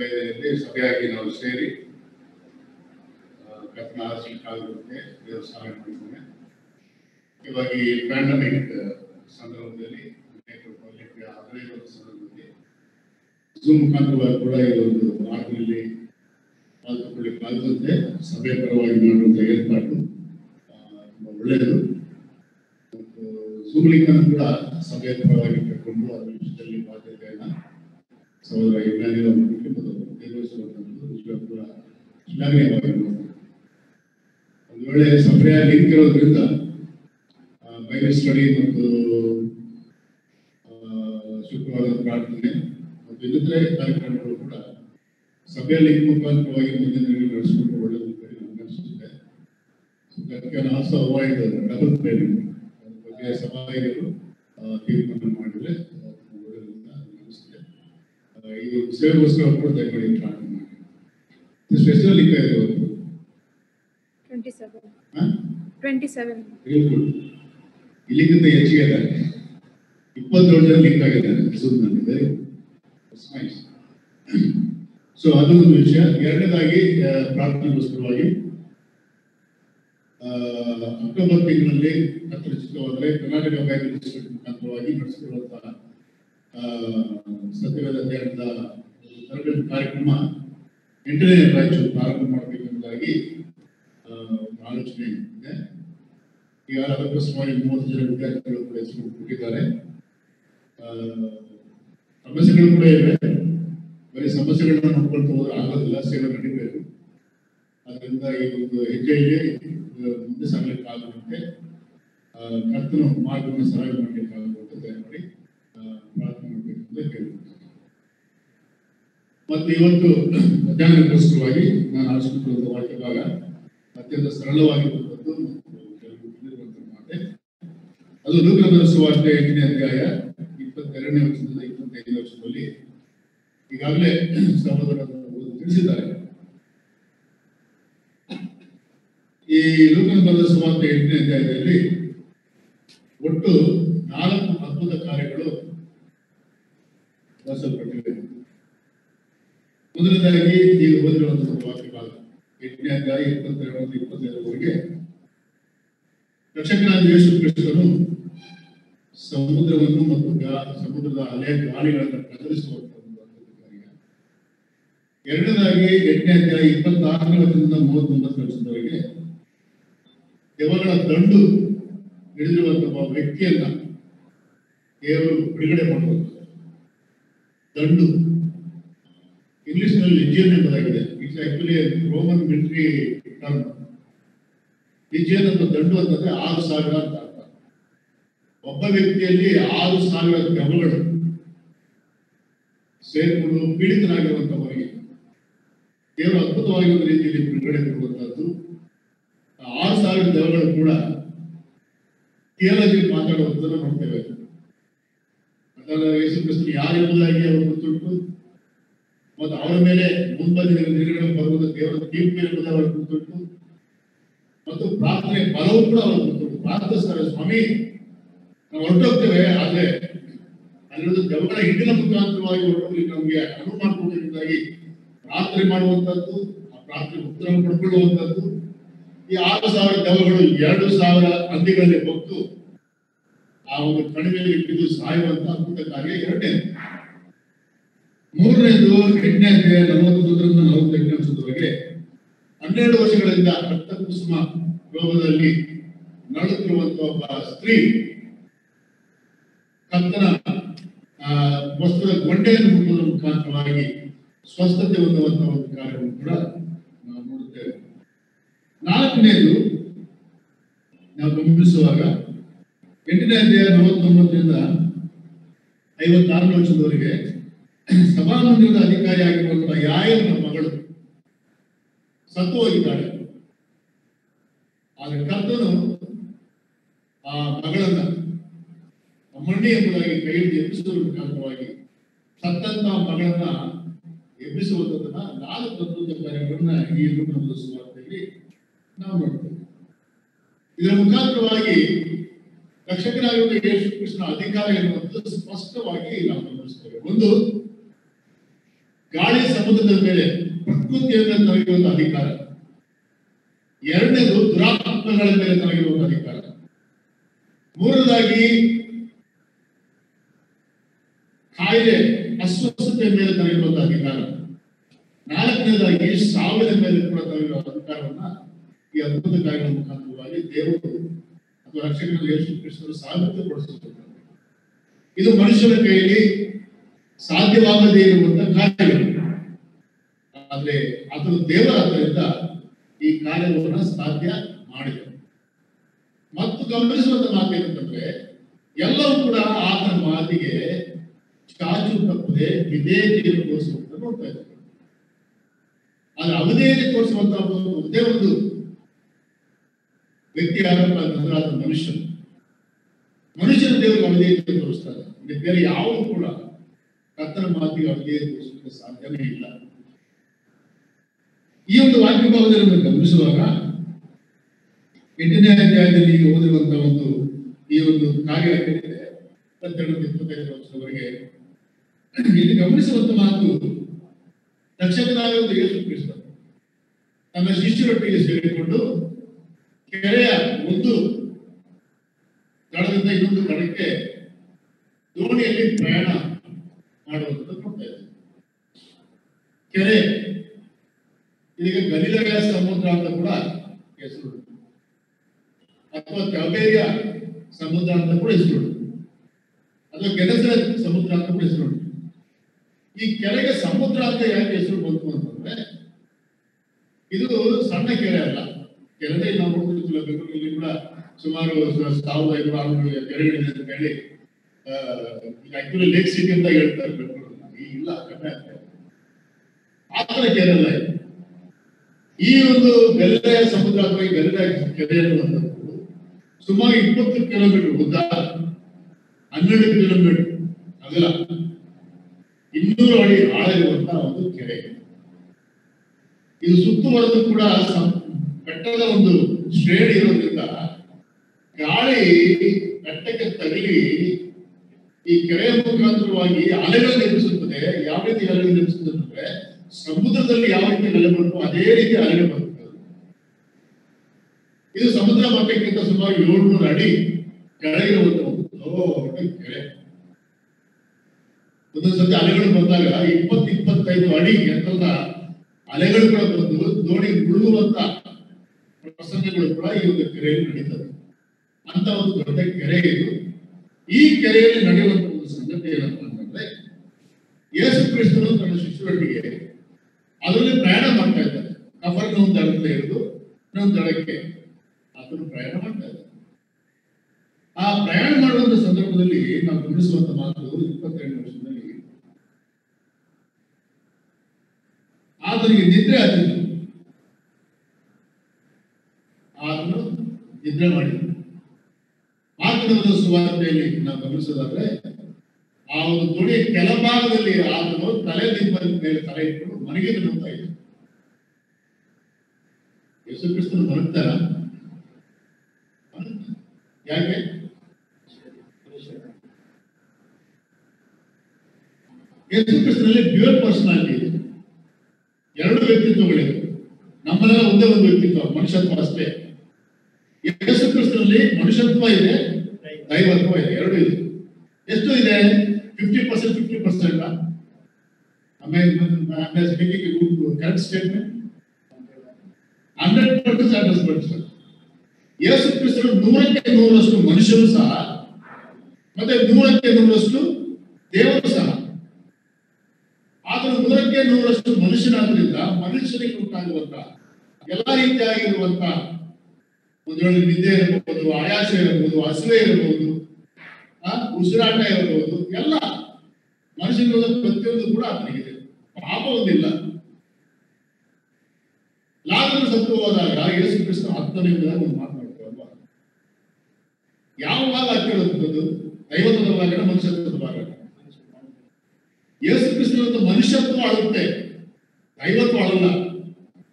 ಇಪ್ಪತ್ತೈದರಲ್ಲಿ ಸಭೆಯಾಗಿ ನಾವು ಸೇರಿ ಕಥನ ಆಶೀರ್ವಾದಕ್ಕೆ ದೇವರು ಸಹಾಯ ಮಾಡಿದ್ದಾನೆ ಇವಾಗ ಈ ಪ್ಯಾಂಡಮಿಕ್ ಸಂದರ್ಭದಲ್ಲಿ, ಹದಿನೈದು ಸಂದರ್ಭದಲ್ಲಿ ಝೂಮ್ ಮುಖಾಂತರವಾಗಿ ಕೂಡ ಈ ಒಂದು ಮಾರ್ಗದಲ್ಲಿ ಪಾಲ್ತುಕೊಳ್ಳಿ ಪಾಲ್ತಂತೆ ಸಭೆ ಪರವಾಗಿ ಮಾಡುವಂಥ ಏರ್ಪಾಡು ತುಂಬ ಒಳ್ಳೆಯದು. ಮತ್ತು ಝೂಮ್ ಲಿಂಕ್ ಕೂಡ ಸಭೆಯ ಪರವಾಗಿ ಕರ್ಕೊಂಡು ಅದರ ವಿಷಯದಲ್ಲಿ ಬಾಧ್ಯತೆಯನ್ನ ನಿರ್ವಹಿಸುವಂಥದ್ದು ನಿಜವಾಗ್ಲೂ ಕೂಡ ಶ್ಲಾಘನೀಯವಾಗಿರುವಂಥದ್ದು ಒಂದು ವೇಳೆ ಸಭೆಯ ಲಿಂಕ್ ಇರೋದ್ರಿಂದ ಬೈಬಲ್ ಸ್ಟಡಿ ಮತ್ತು ಆ, ಶುಕ್ರವಾರದ ಪ್ರಾರ್ಥನೆ ಮತ್ತು ಇನ್ನಿತರೆ ಕಾರ್ಯಕ್ರಮಗಳು ಕೂಡ ಸಭೆಯ ಲಿಂಕ್ ಮುಖಾಂತರವಾಗಿ ಮುಂದಿನ ದಿನಗಳಲ್ಲಿ ನಡೆಸಿಕೊಂಡು ನನಗೆ ಅನಿಸುತ್ತೆ. ಅದಕ್ಕೆ ಆಲ್ಸೋ ಅವಾಯ್ಡ್ ಡಬಲ್ ಪೇಮೆಂಟ್ ಅದ್ರ ಬಗ್ಗೆ ಸಭಾಯಿಗಳು ತೀರ್ಮಾನ ಮಾಡಿದ್ರೆ ಆ, ಒಳ್ಳೆಯದು ಅಂತ ನನಗೆ ಅನಿಸುತ್ತೆ ಆ, ಈ ಒಂದು ಸೇವೆಗೋಸ್ಕರ ಕೂಡ ದಯಮಾಡಿ ಪ್ರಾರ್ಥನೆ ಮಾಡಿ ಎಷ್ಟು ಇದೆ ಇವತ್ತು ಟ್ವೆಂಟಿ ಸೆವೆನ್ ಹಾಂ ಟ್ವೆಂಟಿ ಸೆವೆನ್ ವೆರಿ ಗುಡ್ ಇಲ್ಲಿಗಿಂತ ಹೆಚ್ಚಿಗೆ ಇದ್ದಾರೆ ಲಿಂಕ್ ಆಗಿದ್ದಾರೆ ಝೂಮ್ನಲ್ಲಿ ವೆರಿ ನೈಸ್ ಸೊ ಅದೊಂದು ವಿಷಯ. ಎರಡನೇದಾಗಿ ಪ್ರಾರ್ಥನೆಗೋಸ್ಕರವಾಗಿ ಅಕ್ಟೋಬರ್ ತಿಂಗಳಲ್ಲಿ ಹತ್ತರ ಚಿತ್ರವಾದರೆ ಕರ್ನಾಟಕ ಬ್ಯಾಂಕ್ ಇನ್ಸ್ಟಿಟ್ಯೂಟ್ ಮುಖಾಂತರವಾಗಿ ನಡೆಸಿರುವಂತಹ ಸತ್ಯವೇದ ಅಧ್ಯಯನದ ಒಂದು ತರಬೇತಿ ಕಾರ್ಯಕ್ರಮ ಎಂಟನೇ ರಾಜ್ಯ ಪ್ರಾರಂಭ ಮಾಡಬೇಕೆಂಬುದಾಗಿ ಆಲೋಚನೆ ಇದೆ. ಈಗ ಅಕಸ್ಮಾತ್ ಮೂವತ್ತು ಜನ ವಿದ್ಯಾರ್ಥಿಗಳು ಕೂಡ ಹೆಸರು ಕೊಟ್ಟಿದ್ದಾರೆ. ಸಮಸ್ಯೆಗಳು ಕೂಡ ಇವೆ. ಬರೀ ಸಮಸ್ಯೆಗಳನ್ನ ನೋಡ್ಕೊಳ್ತಾ ಹೋದ್ರೆ ಆಗೋದಿಲ್ಲ ಸೇವೆ ನಡೀಬೇಕು ಅದರಿಂದ ಈ ಒಂದು ಹೆಜ್ಜೆ ಇದೆ ಮುಂದೆ ಸಾಗಲಿಕ್ಕೆ ಆಗುವಂತೆ ಕರ್ತನ ಮಾರ್ಗವನ್ನು ಸಹಾಯ ಮಾಡಲಿಕ್ಕೆ ಆಗುವಂತೆ ಆ, ಪ್ರಾರ್ಥನೆ ಮಾಡಬೇಕು ಅಂತ ಕೇಳ್ಕೊಳ್ತೀನಿ ಮತ್ತು ಇವತ್ತು ಮಧ್ಯಾಹ್ನಕ್ಕೋಸ್ಕರವಾಗಿ ನಾನು ಆರಿಸಿಕೊಳ್ಳುವಂಥ ವಾಕ್ಯ ಭಾಗ ಅತ್ಯಂತ ಸರಳವಾಗಿರುವಂಥದ್ದು ಮಾಡಿದೆ ಅದು ಲೂಕನ ಸುವಾರ್ತೆ ಎಂಟನೇ ಅಧ್ಯಾಯ ಇಪ್ಪತ್ತೆರಡನೇ ವರ್ಷದಿಂದ ಇಪ್ಪತ್ತೈದನೇ ವರ್ಷದಲ್ಲಿ ಈಗಾಗಲೇ ಸಹೋದರ ತಿಳಿಸಿದ್ದಾರೆ. ಈ ಲೂಕನ ಬರೆದ ಸುವಾರ್ತೆ ಎಂಟನೇ ಅಧ್ಯಾಯದಲ್ಲಿ ಒಟ್ಟು ನಾಲ್ಕು ಅದ್ಭುತ ಕಾರ್ಯಗಳು ಬಳಸಲ್ಪಟ್ಟಿವೆ ಮೊದಲನೇದಾಗಿ ಈಗ ಓದಿರುವಂತಹ ಭಾಗ. ಎಂಟನೇ ಅಧ್ಯಾಯ ಇಪ್ಪತ್ತೆರಡರಿಂದ ಇಪ್ಪತ್ತೈದರವರೆಗೆ. ರಕ್ಷಕನಾದ ಯೇಸು ಕ್ರಿಸ್ತನು ಸಮುದ್ರವನ್ನು ಮತ್ತು ಸಮುದ್ರದ ಅಲೆ ಗಾಳಿಗಳನ್ನು ಕಾರ್ಯ ಎರಡನೇದಾಗಿ ಎಂಟನೇ ಅಧ್ಯಾಯ ಇಪ್ಪತ್ತಾರರಿಂದ ಮೂವತ್ತೊಂಬತ್ತು ವರ್ಷದವರೆಗೆ ದೇವಗಳ ದಂಡು ಹಿಡಿದಿರುವಂತಹ ವ್ಯಕ್ತಿಯನ್ನ ದೇವರು ಬಿಡುಗಡೆ ಮಾಡುವಂಥದ್ದು. ದಂಡು. ಇಂಗ್ಲಿಷ್ನಲ್ಲಿ ಲಿಜಿಯನ್ ಎಂಬುದಾಗಿದೆ it's actually Roman military term legion ಅಂತ ದಂಡು ಅಂತಂದ್ರೆ ಆರು ಸಾವಿರ ಅಂತ ಅರ್ಥ. ಒಬ್ಬ ವ್ಯಕ್ತಿಯಲ್ಲಿ ಆರು ಸಾವಿರ ಗಮಗಳು ಸೇರ್ಕೊಂಡು ಪೀಡಿತರಾಗಿರುವಂತವರಿಗೆ ದೇವರು ಅದ್ಭುತವಾಗಿ ಒಂದು ರೀತಿಯಲ್ಲಿ ಬಿಡುಗಡೆ ಕೊಡುವಂತಹದ್ದು. ಆರು ಸಾವಿರ ದೇವಗಳು ಕೂಡ ಥಿಯಾಲಜಿ ಮಾತಾಡುವಂಥದ್ದನ್ನು ನೋಡ್ತೇವೆ ಅದರ ಯೇಸು ಯಾರು ಯಾರೆಂಬುದಾಗಿ ಅವರು ಗೊತ್ತುಂಟು? ಮತ್ತು ಅವರ ಮೇಲೆ ಮುಂಬದಿನ ಬರುವುದು ದೇವರ ತೀರ್ಪು ಎಂಬುದು ಅವರ ಕುರಿತು ಮತ್ತು ಪ್ರಾರ್ಥನೆ ಬಲವೂ ಕೂಡ ಅವರ ಕುರಿತು ಪ್ರಾರ್ಥಿಸ್ತಾರೆ, ಸ್ವಾಮಿ, ನಾವು ಹೊರಟೋಗ್ತೇವೆ, ಆದ್ರೆ ಅಲ್ಲಿರೋದು ಗಮನ ಹಿಂದಿನ ಮುಖಾಂತರವಾಗಿ ಹೊರಟೋಗ್ಲಿಕ್ಕೆ ನಮಗೆ ಅನುವು ಮಾಡಿಕೊಟ್ಟಿದ್ದಾಗಿ ಪ್ರಾರ್ಥನೆ ಮಾಡುವಂತದ್ದು ಆ ಪ್ರಾರ್ಥನೆ ಉತ್ತರ ಪಡ್ಕೊಳ್ಳುವಂತದ್ದು ಈ ಆರು ಸಾವಿರ ದೆವ್ವಗಳು ಎರಡು ಸಾವಿರ ಹಂದಿಗಳಲ್ಲಿ ಹೊತ್ತು ಆ ಒಂದು ಕಣಿವೆಯಲ್ಲಿ ಬಿದ್ದು ಸಾಯುವಂತ ಅದ್ಭುತ ಕಾರ್ಯ ಎರಡನೇ ಮೂರನೇದು ಎಂಟನೇ ಅಧ್ಯಾಯ ನಲವತ್ತೊಂದರಿಂದ ನಲವತ್ತೆಂಟನೇ ವರ್ಷದವರೆಗೆ ಹನ್ನೆರಡು ವರ್ಷಗಳಿಂದ ರಕ್ತ ಕುಸುಮ ರೋಗದಲ್ಲಿ ನಡುತ್ತಿರುವಂತಹ ಒಬ್ಬ ಸ್ತ್ರೀ ಕರ್ತನ ಆ, ವಸ್ತ್ರದ ಗೊಂಡೆಯನ್ನು ಮುಟ್ಟುವುದರ ಮುಖಾಂತರವಾಗಿ ಸ್ವಸ್ಥತೆ ಹೊಂದುವಂತಹ ಒಂದು ಕಾರ್ಯವನ್ನು ಕೂಡ ನಾವು ನೋಡುತ್ತೇವೆ. ನಾಲ್ಕನೇದು ನಾವು ಗಮನಿಸುವಾಗ ಎಂಟನೇ ಅಧ್ಯಾಯ ನಲವತ್ತೊಂಬತ್ತರಿಂದ ಐವತ್ತಾರನೇ ವರ್ಷದವರೆಗೆ ಸಭಾಮಂದಿರದ ಅಧಿಕಾರಿ ಆಗಿರುವಂತಹ ಯಾಯನ ಮಗಳು ಸತ್ತು ಹೋಗಿದ್ದಾಳೆ. ಆದ್ರೆ ಕರ್ತನು ಆ ಮಗಳನ್ನ ಮಣ್ಣಿ ಎಂಬುದಾಗಿ ಕೈಯಲ್ಲಿ ಎಬ್ಬಿಸುವುದರ ಮುಖಾಂತರವಾಗಿ ಸತ್ತಂತಹ ಮಗಳನ್ನ ಎಬ್ಬಿಸುವಂತದನ್ನ ನಾಲ್ಕು ಅದ್ಭುತ ಕಾರ್ಯಗಳನ್ನ ಈ ಲೋಕದ ಸುವಾರ್ತೆಯಲ್ಲಿ ನಾವು ನೋಡ್ತೇವೆ. ಇದರ ಮುಖಾಂತರವಾಗಿ ರಕ್ಷಕರಾಗಿರುವ ಯೇಸು ಕೃಷ್ಣ ಅಧಿಕಾರ ಎನ್ನುವಂಥದ್ದು ಸ್ಪಷ್ಟವಾಗಿ ನಾವು ಗಮನಿಸ್ತೇವೆ. ಒಂದು ಗಾಳಿ ಸಮುದ್ರದ ಮೇಲೆ ಪ್ರಕೃತಿಯನ್ನು ತನಗಿರುವಂತಹ ಅಧಿಕಾರ. ಎರಡನೇದು ದುರಾತ್ಮಗಳ ಮೇಲೆ ತನಗಿರುವಂತಹ ಅಧಿಕಾರ. ಮೂರನೇದಾಗಿ ಕಾಯಿಲೆ ಅಸ್ವಸ್ಥತೆ ಮೇಲೆ ತನಗಿರುವಂತಹ ಅಧಿಕಾರ. ನಾಲ್ಕನೇದಾಗಿ ಸಾವಿನ ಮೇಲೆ ಕೂಡ ತನಗಿರುವ ಅಧಿಕಾರವನ್ನ ಈ ಅದ್ಭುತ ಕಾಯಿಲೆ ಮುಖಾಂತರವಾಗಿ ದೇವರು ಅಥವಾ ರಕ್ಷಕರು ಯೇಸು ಕೃಷ್ಣರು ಸಾಬೀತುಪಡಿಸುತ್ತಾರೆ ಇದು ಮನುಷ್ಯನ ಕೈಯಲ್ಲಿ ಸಾಧ್ಯವಾಗದೇ ಇರುವಂತ ಕಾರ್ಯಗಳು. ಆದ್ರೆ ಅದರ ದೇವರ ಹತ್ತಿರದಿಂದ ಈ ಕಾರ್ಯವನ್ನು ಸಾಧ್ಯ ಮಾಡಿದೆ. ಮತ್ತು ಗಮನಿಸುವಂತ ಮಾತೇನಂತಂದ್ರೆ, ಎಲ್ಲರೂ ಕೂಡ ಆತನ ಮಾತಿಗೆ ಚಾಚು ತಪ್ಪದೆ ವಿಧೇಯತೆಯನ್ನು ತೋರಿಸುವಂತ ನೋಡ್ತಾ ಇದ್ದಾರೆ ಆದ್ರೆ ಅವಧೇಯತೆ ತೋರಿಸುವಂತ ಒಂದು, ಒಂದೇ ವ್ಯಕ್ತಿ ಯಾರಪ್ಪ ಅಂತಂದ್ರೆ ಅದು ಮನುಷ್ಯನು. ಮನುಷ್ಯನ ದೇವರು ಅವಧೇಯತೆ ತೋರಿಸ್ತಾರೆ. ಬೇರೆ ಯಾವ ಕೂಡ ಕರ್ತನ ಮಾತಿ ಅವರಿಗೆ ತೋರಿಸಲಿಕ್ಕೆ ಸಾಧ್ಯನೇ ಇಲ್ಲ. ಈ ಒಂದು ವಾಕ್ಯ ಭಾಗದಲ್ಲಿ ನಾವು ಗಮನಿಸುವಾಗ ಎಂಟನೇ ಅಧ್ಯಾಯದಲ್ಲಿ ಓದಿರುವಂತಹ ಒಂದು ಈ ಒಂದು ಕಾರ್ಯ ಏನಿದೆ? ಇಪ್ಪತ್ತೆರಡು ಇಪ್ಪತ್ತೈದು ವರ್ಷದವರೆಗೆ. ಇಲ್ಲಿ ಗಮನಿಸುವಂತ ಮಾತು ರಕ್ಷಕನಾದ ಯೇಸು ಕ್ರಿಸ್ತ. ತನ್ನ ಶಿಷ್ಯರೊಟ್ಟಿಗೆ ಸೇರಿಕೊಂಡು ಕೆರೆಯ ಒಂದು ದಡದಿಂದ ಇನ್ನೊಂದು ದಡಕ್ಕೆ ದೋಣಿಯಲ್ಲಿ ಪ್ರಯಾಣ ಮಾಡುವಂಥದ್ದು ಕೊಡ್ತಾ ಕೆರೆ, ಇದೀಗ ಗಲಿಲಯ ಸಮುದ್ರ ಅಂತ ಕೂಡ ಹೆಸರು ಅಥವಾ ಕಬೇರಿಯ ಸಮುದ್ರ ಅಂತ ಕೂಡ ಹೆಸರು ಅಥವಾ ಗೆನಸರ ಸಮುದ್ರ ಅಂತ ಕೂಡ ಹೆಸರು ಈ ಕೆರೆಗೆ ಸಮುದ್ರ ಅಂತ ಯಾಕೆ ಹೆಸರು ಬಂತು ಅಂತಂದ್ರೆ, ಇದು ಸಣ್ಣ ಕೆರೆ ಅಲ್ಲ. ಕೆರೆ ನಾವು ಬೆಂಗಳೂರಲ್ಲಿ ಕೂಡ ಸುಮಾರು ಸಾವಿರದ ಐನೂರು ಆರುನೂರು ಕೆರೆಗಳಿದೆ ಅಂತ ಹೇಳಿ ಆಕ್ಚುಲಿ ಲೇಕ್ ಸಿಟಿ ಅಂತ ಹೇಳ್ತಾರೆ ಬೆಂಗಳೂರನ್ನ ಇಲ್ಲ ಕಮ್ಮಿ ಆಗ್ತಾ ಇದೆ. ಆ ಥರ ಕೆರೆ ಈ ಒಂದು ಬೆಲ್ಲೆಯ ಸಮುದ್ರ ಅಥವಾ ಈ ಕೆರೆ ಅನ್ನುವಂಥದ್ದು ಸುಮಾರು ಇಪ್ಪತ್ತು ಕಿಲೋಮೀಟರ್ ಉದ್ದ ಹನ್ನೆರಡು ಕಿಲೋಮೀಟರ್ ಅಗಲ ಇನ್ನೂರು ಅಡಿ ಆಳ ಇರುವಂತಹ ಒಂದು ಕೆರೆ. ಇದು ಸುತ್ತುವರೆದು ಕೂಡ ಬೆಟ್ಟದ ಒಂದು ಶ್ರೇಣಿ ಇರೋದ್ರಿಂದ ಗಾಳಿ ಬೆಟ್ಟಕ್ಕೆ ತಗಲಿ ಈ ಕೆರೆಯ ಮುಖಾಂತರವಾಗಿ ಅಲೆಗಳು ನಿರ್ಮಿಸುತ್ತದೆ ಯಾವ ರೀತಿ ಅಲೆಗಳು ನಿರ್ಮಿಸುತ್ತದೆ ಅಂದ್ರೆ ಸಮುದ್ರದಲ್ಲಿ ಯಾವ ರೀತಿ ಅಲೆ ಬರುತ್ತೋ ಅದೇ ರೀತಿ ಅಲೆಗಳು ಬರುತ್ತದೆ ಇದು ಸಮುದ್ರ ಮಟ್ಟಕ್ಕಿಂತ ಸುಮಾರು ಏಳ್ನೂರು ಅಡಿ ಕೆಳಗಿರುವಂತ ದೊಡ್ಡ ಕೆರೆ. ಒಂದೊಂದು ಸತಿ ಅಲೆಗಳು ಬಂದಾಗ ಇಪ್ಪತ್ ಇಪ್ಪತ್ತೈದು ಅಡಿ ಎತ್ತರದ ಅಲೆಗಳು ಕೂಡ ಬಂದು ನೋಡಿ ಮುಳುಗುವಂತ ಪ್ರಸಂಗಗಳು ಕೂಡ ಈ ಒಂದು ಕೆರೆಯಲ್ಲಿ ನಡೀತದೆ ಅಂತ ಒಂದು ದೊಡ್ಡ ಕೆರೆ ಇದು. ಈ ಕೆರೆಯಲ್ಲಿ ನಡೆಯುವಂತ ಒಂದು ಸಂಗತಿ ಏನಪ್ಪ ಅಂತಂದ್ರೆ ಯೇಸು ಕ್ರಿಸ್ತನು ತನ್ನ ಶಿಷ್ಯರೊಟ್ಟಿಗೆ ಅದರಲ್ಲಿ ಪ್ರಯಾಣ ಮಾಡ್ತಾ ಇದ್ದಾರೆ ಕಫರ್ನ ಒಂದು ದಳದಿಂದ ಹಿಡಿದು ಇನ್ನೊಂದು ದಳಕ್ಕೆ ಅದನ್ನು ಪ್ರಯಾಣ ಮಾಡ್ತಾ ಇದ್ದಾರೆ ಆ ಪ್ರಯಾಣ ಮಾಡುವಂತ ಸಂದರ್ಭದಲ್ಲಿ ನಾವು ಗಮನಿಸುವಂತ ಮಾತು ಇಪ್ಪತ್ತೆರಡು ವರ್ಷದಲ್ಲಿ, ಆತನಿಗೆ ನಿದ್ರೆ ಆಗಿದ್ದು ಆತನು ನಿದ್ರೆ ಮಾಡಿದ ಮಾತನಾಡಿದ ಸುವಾರ್ತೆಯಲ್ಲಿ ನಾವು ಗಮನಿಸೋದಾದ್ರೆ, ಆ ಒಂದು ದೋಣಿಯ ಕೆಳಭಾಗದಲ್ಲಿ ಆತನು ತಲೆ ದಿಂಬದ ಮೇಲೆ ತಲೆ ಇಟ್ಟು ಮನೆಗೆ ನೋಡ್ತಾ ಇದ್ದ. ಯೇಸು ಕ್ರಿಸ್ತನು ಯಾಕೆ? ಯೇಸು ಕ್ರಿಸ್ತನಲ್ಲಿ ಡ್ಯೂಯಲ್ ಪರ್ಸನಾಲಿಟಿ ಇದೆ. ಎರಡು ವ್ಯಕ್ತಿತ್ವಗಳಿವೆ. ನಮ್ಮಲ್ಲ ಒಂದೇ ಒಂದು ವ್ಯಕ್ತಿತ್ವ, ಮನುಷ್ಯತ್ವ ಅಷ್ಟೇ. ಯೇಸು ಕ್ರಿಸ್ತನಲ್ಲಿ ಮನುಷ್ಯತ್ವ ಇದೆ, ದೈವತ್ವ ಇದೆ, ಎರಡು ಇದೆ. ಎಷ್ಟು ಇದೆ? Fifty percent fifty percent correct statement hundred percent Yesu ಕ್ರಿಸ್ತನು ನೂರಕ್ಕೆ ನೂರಷ್ಟು ಮನುಷ್ಯರು ಸಹ, ಮತ್ತೆ ನೂರಕ್ಕೆ ನೂರಷ್ಟು ದೇವರು ಸಹ. ಆದರೂ ನೂರಕ್ಕೆ ನೂರಷ್ಟು ಮನುಷ್ಯನಾದ್ರಿಂದ ಮನುಷ್ಯನಿಗೆ ಉಂಟಾಗುವಂತ ಎಲ್ಲಾ ರೀತಿಯಾಗಿರುವಂತ ವೇಳೆ ನಿದ್ದೆ ಇರಬಹುದು ಆಯಾಸ ಇರಬಹುದು ಹಸುವೆ ಇರಬಹುದು ಆ, ಉಸಿರಾಟ ಇರಬಹುದು ಎಲ್ಲ ಮನುಷ್ಯನಿಗೆ ಪ್ರತಿಯೊಂದು ಕೂಡ ಆತನಿಗಿದೆ. ಪಾಪ ಒಂದಿಲ್ಲ. ಲಾಜರು ಸತ್ತು ಹೋದಾಗ ಯೇಸು ಕ್ರಿಸ್ತ ಹತ್ತನಿಂದ ಒಂದು ಮಾತನಾಡ್ತಾರಲ್ವ ಯಾವಾಗ ಹಾಕಿರುವಂಥದ್ದು ದೈವತ್ವದ ಭಾಗನ ಮನುಷ್ಯತ್ವದ ಭಾಗ? ಯೇಸು ಕ್ರಿಸ್ತನ ಮನುಷ್ಯತ್ವ ಆಳುತ್ತೆ ದೈವತ್ವ ಆಳಲ್ಲ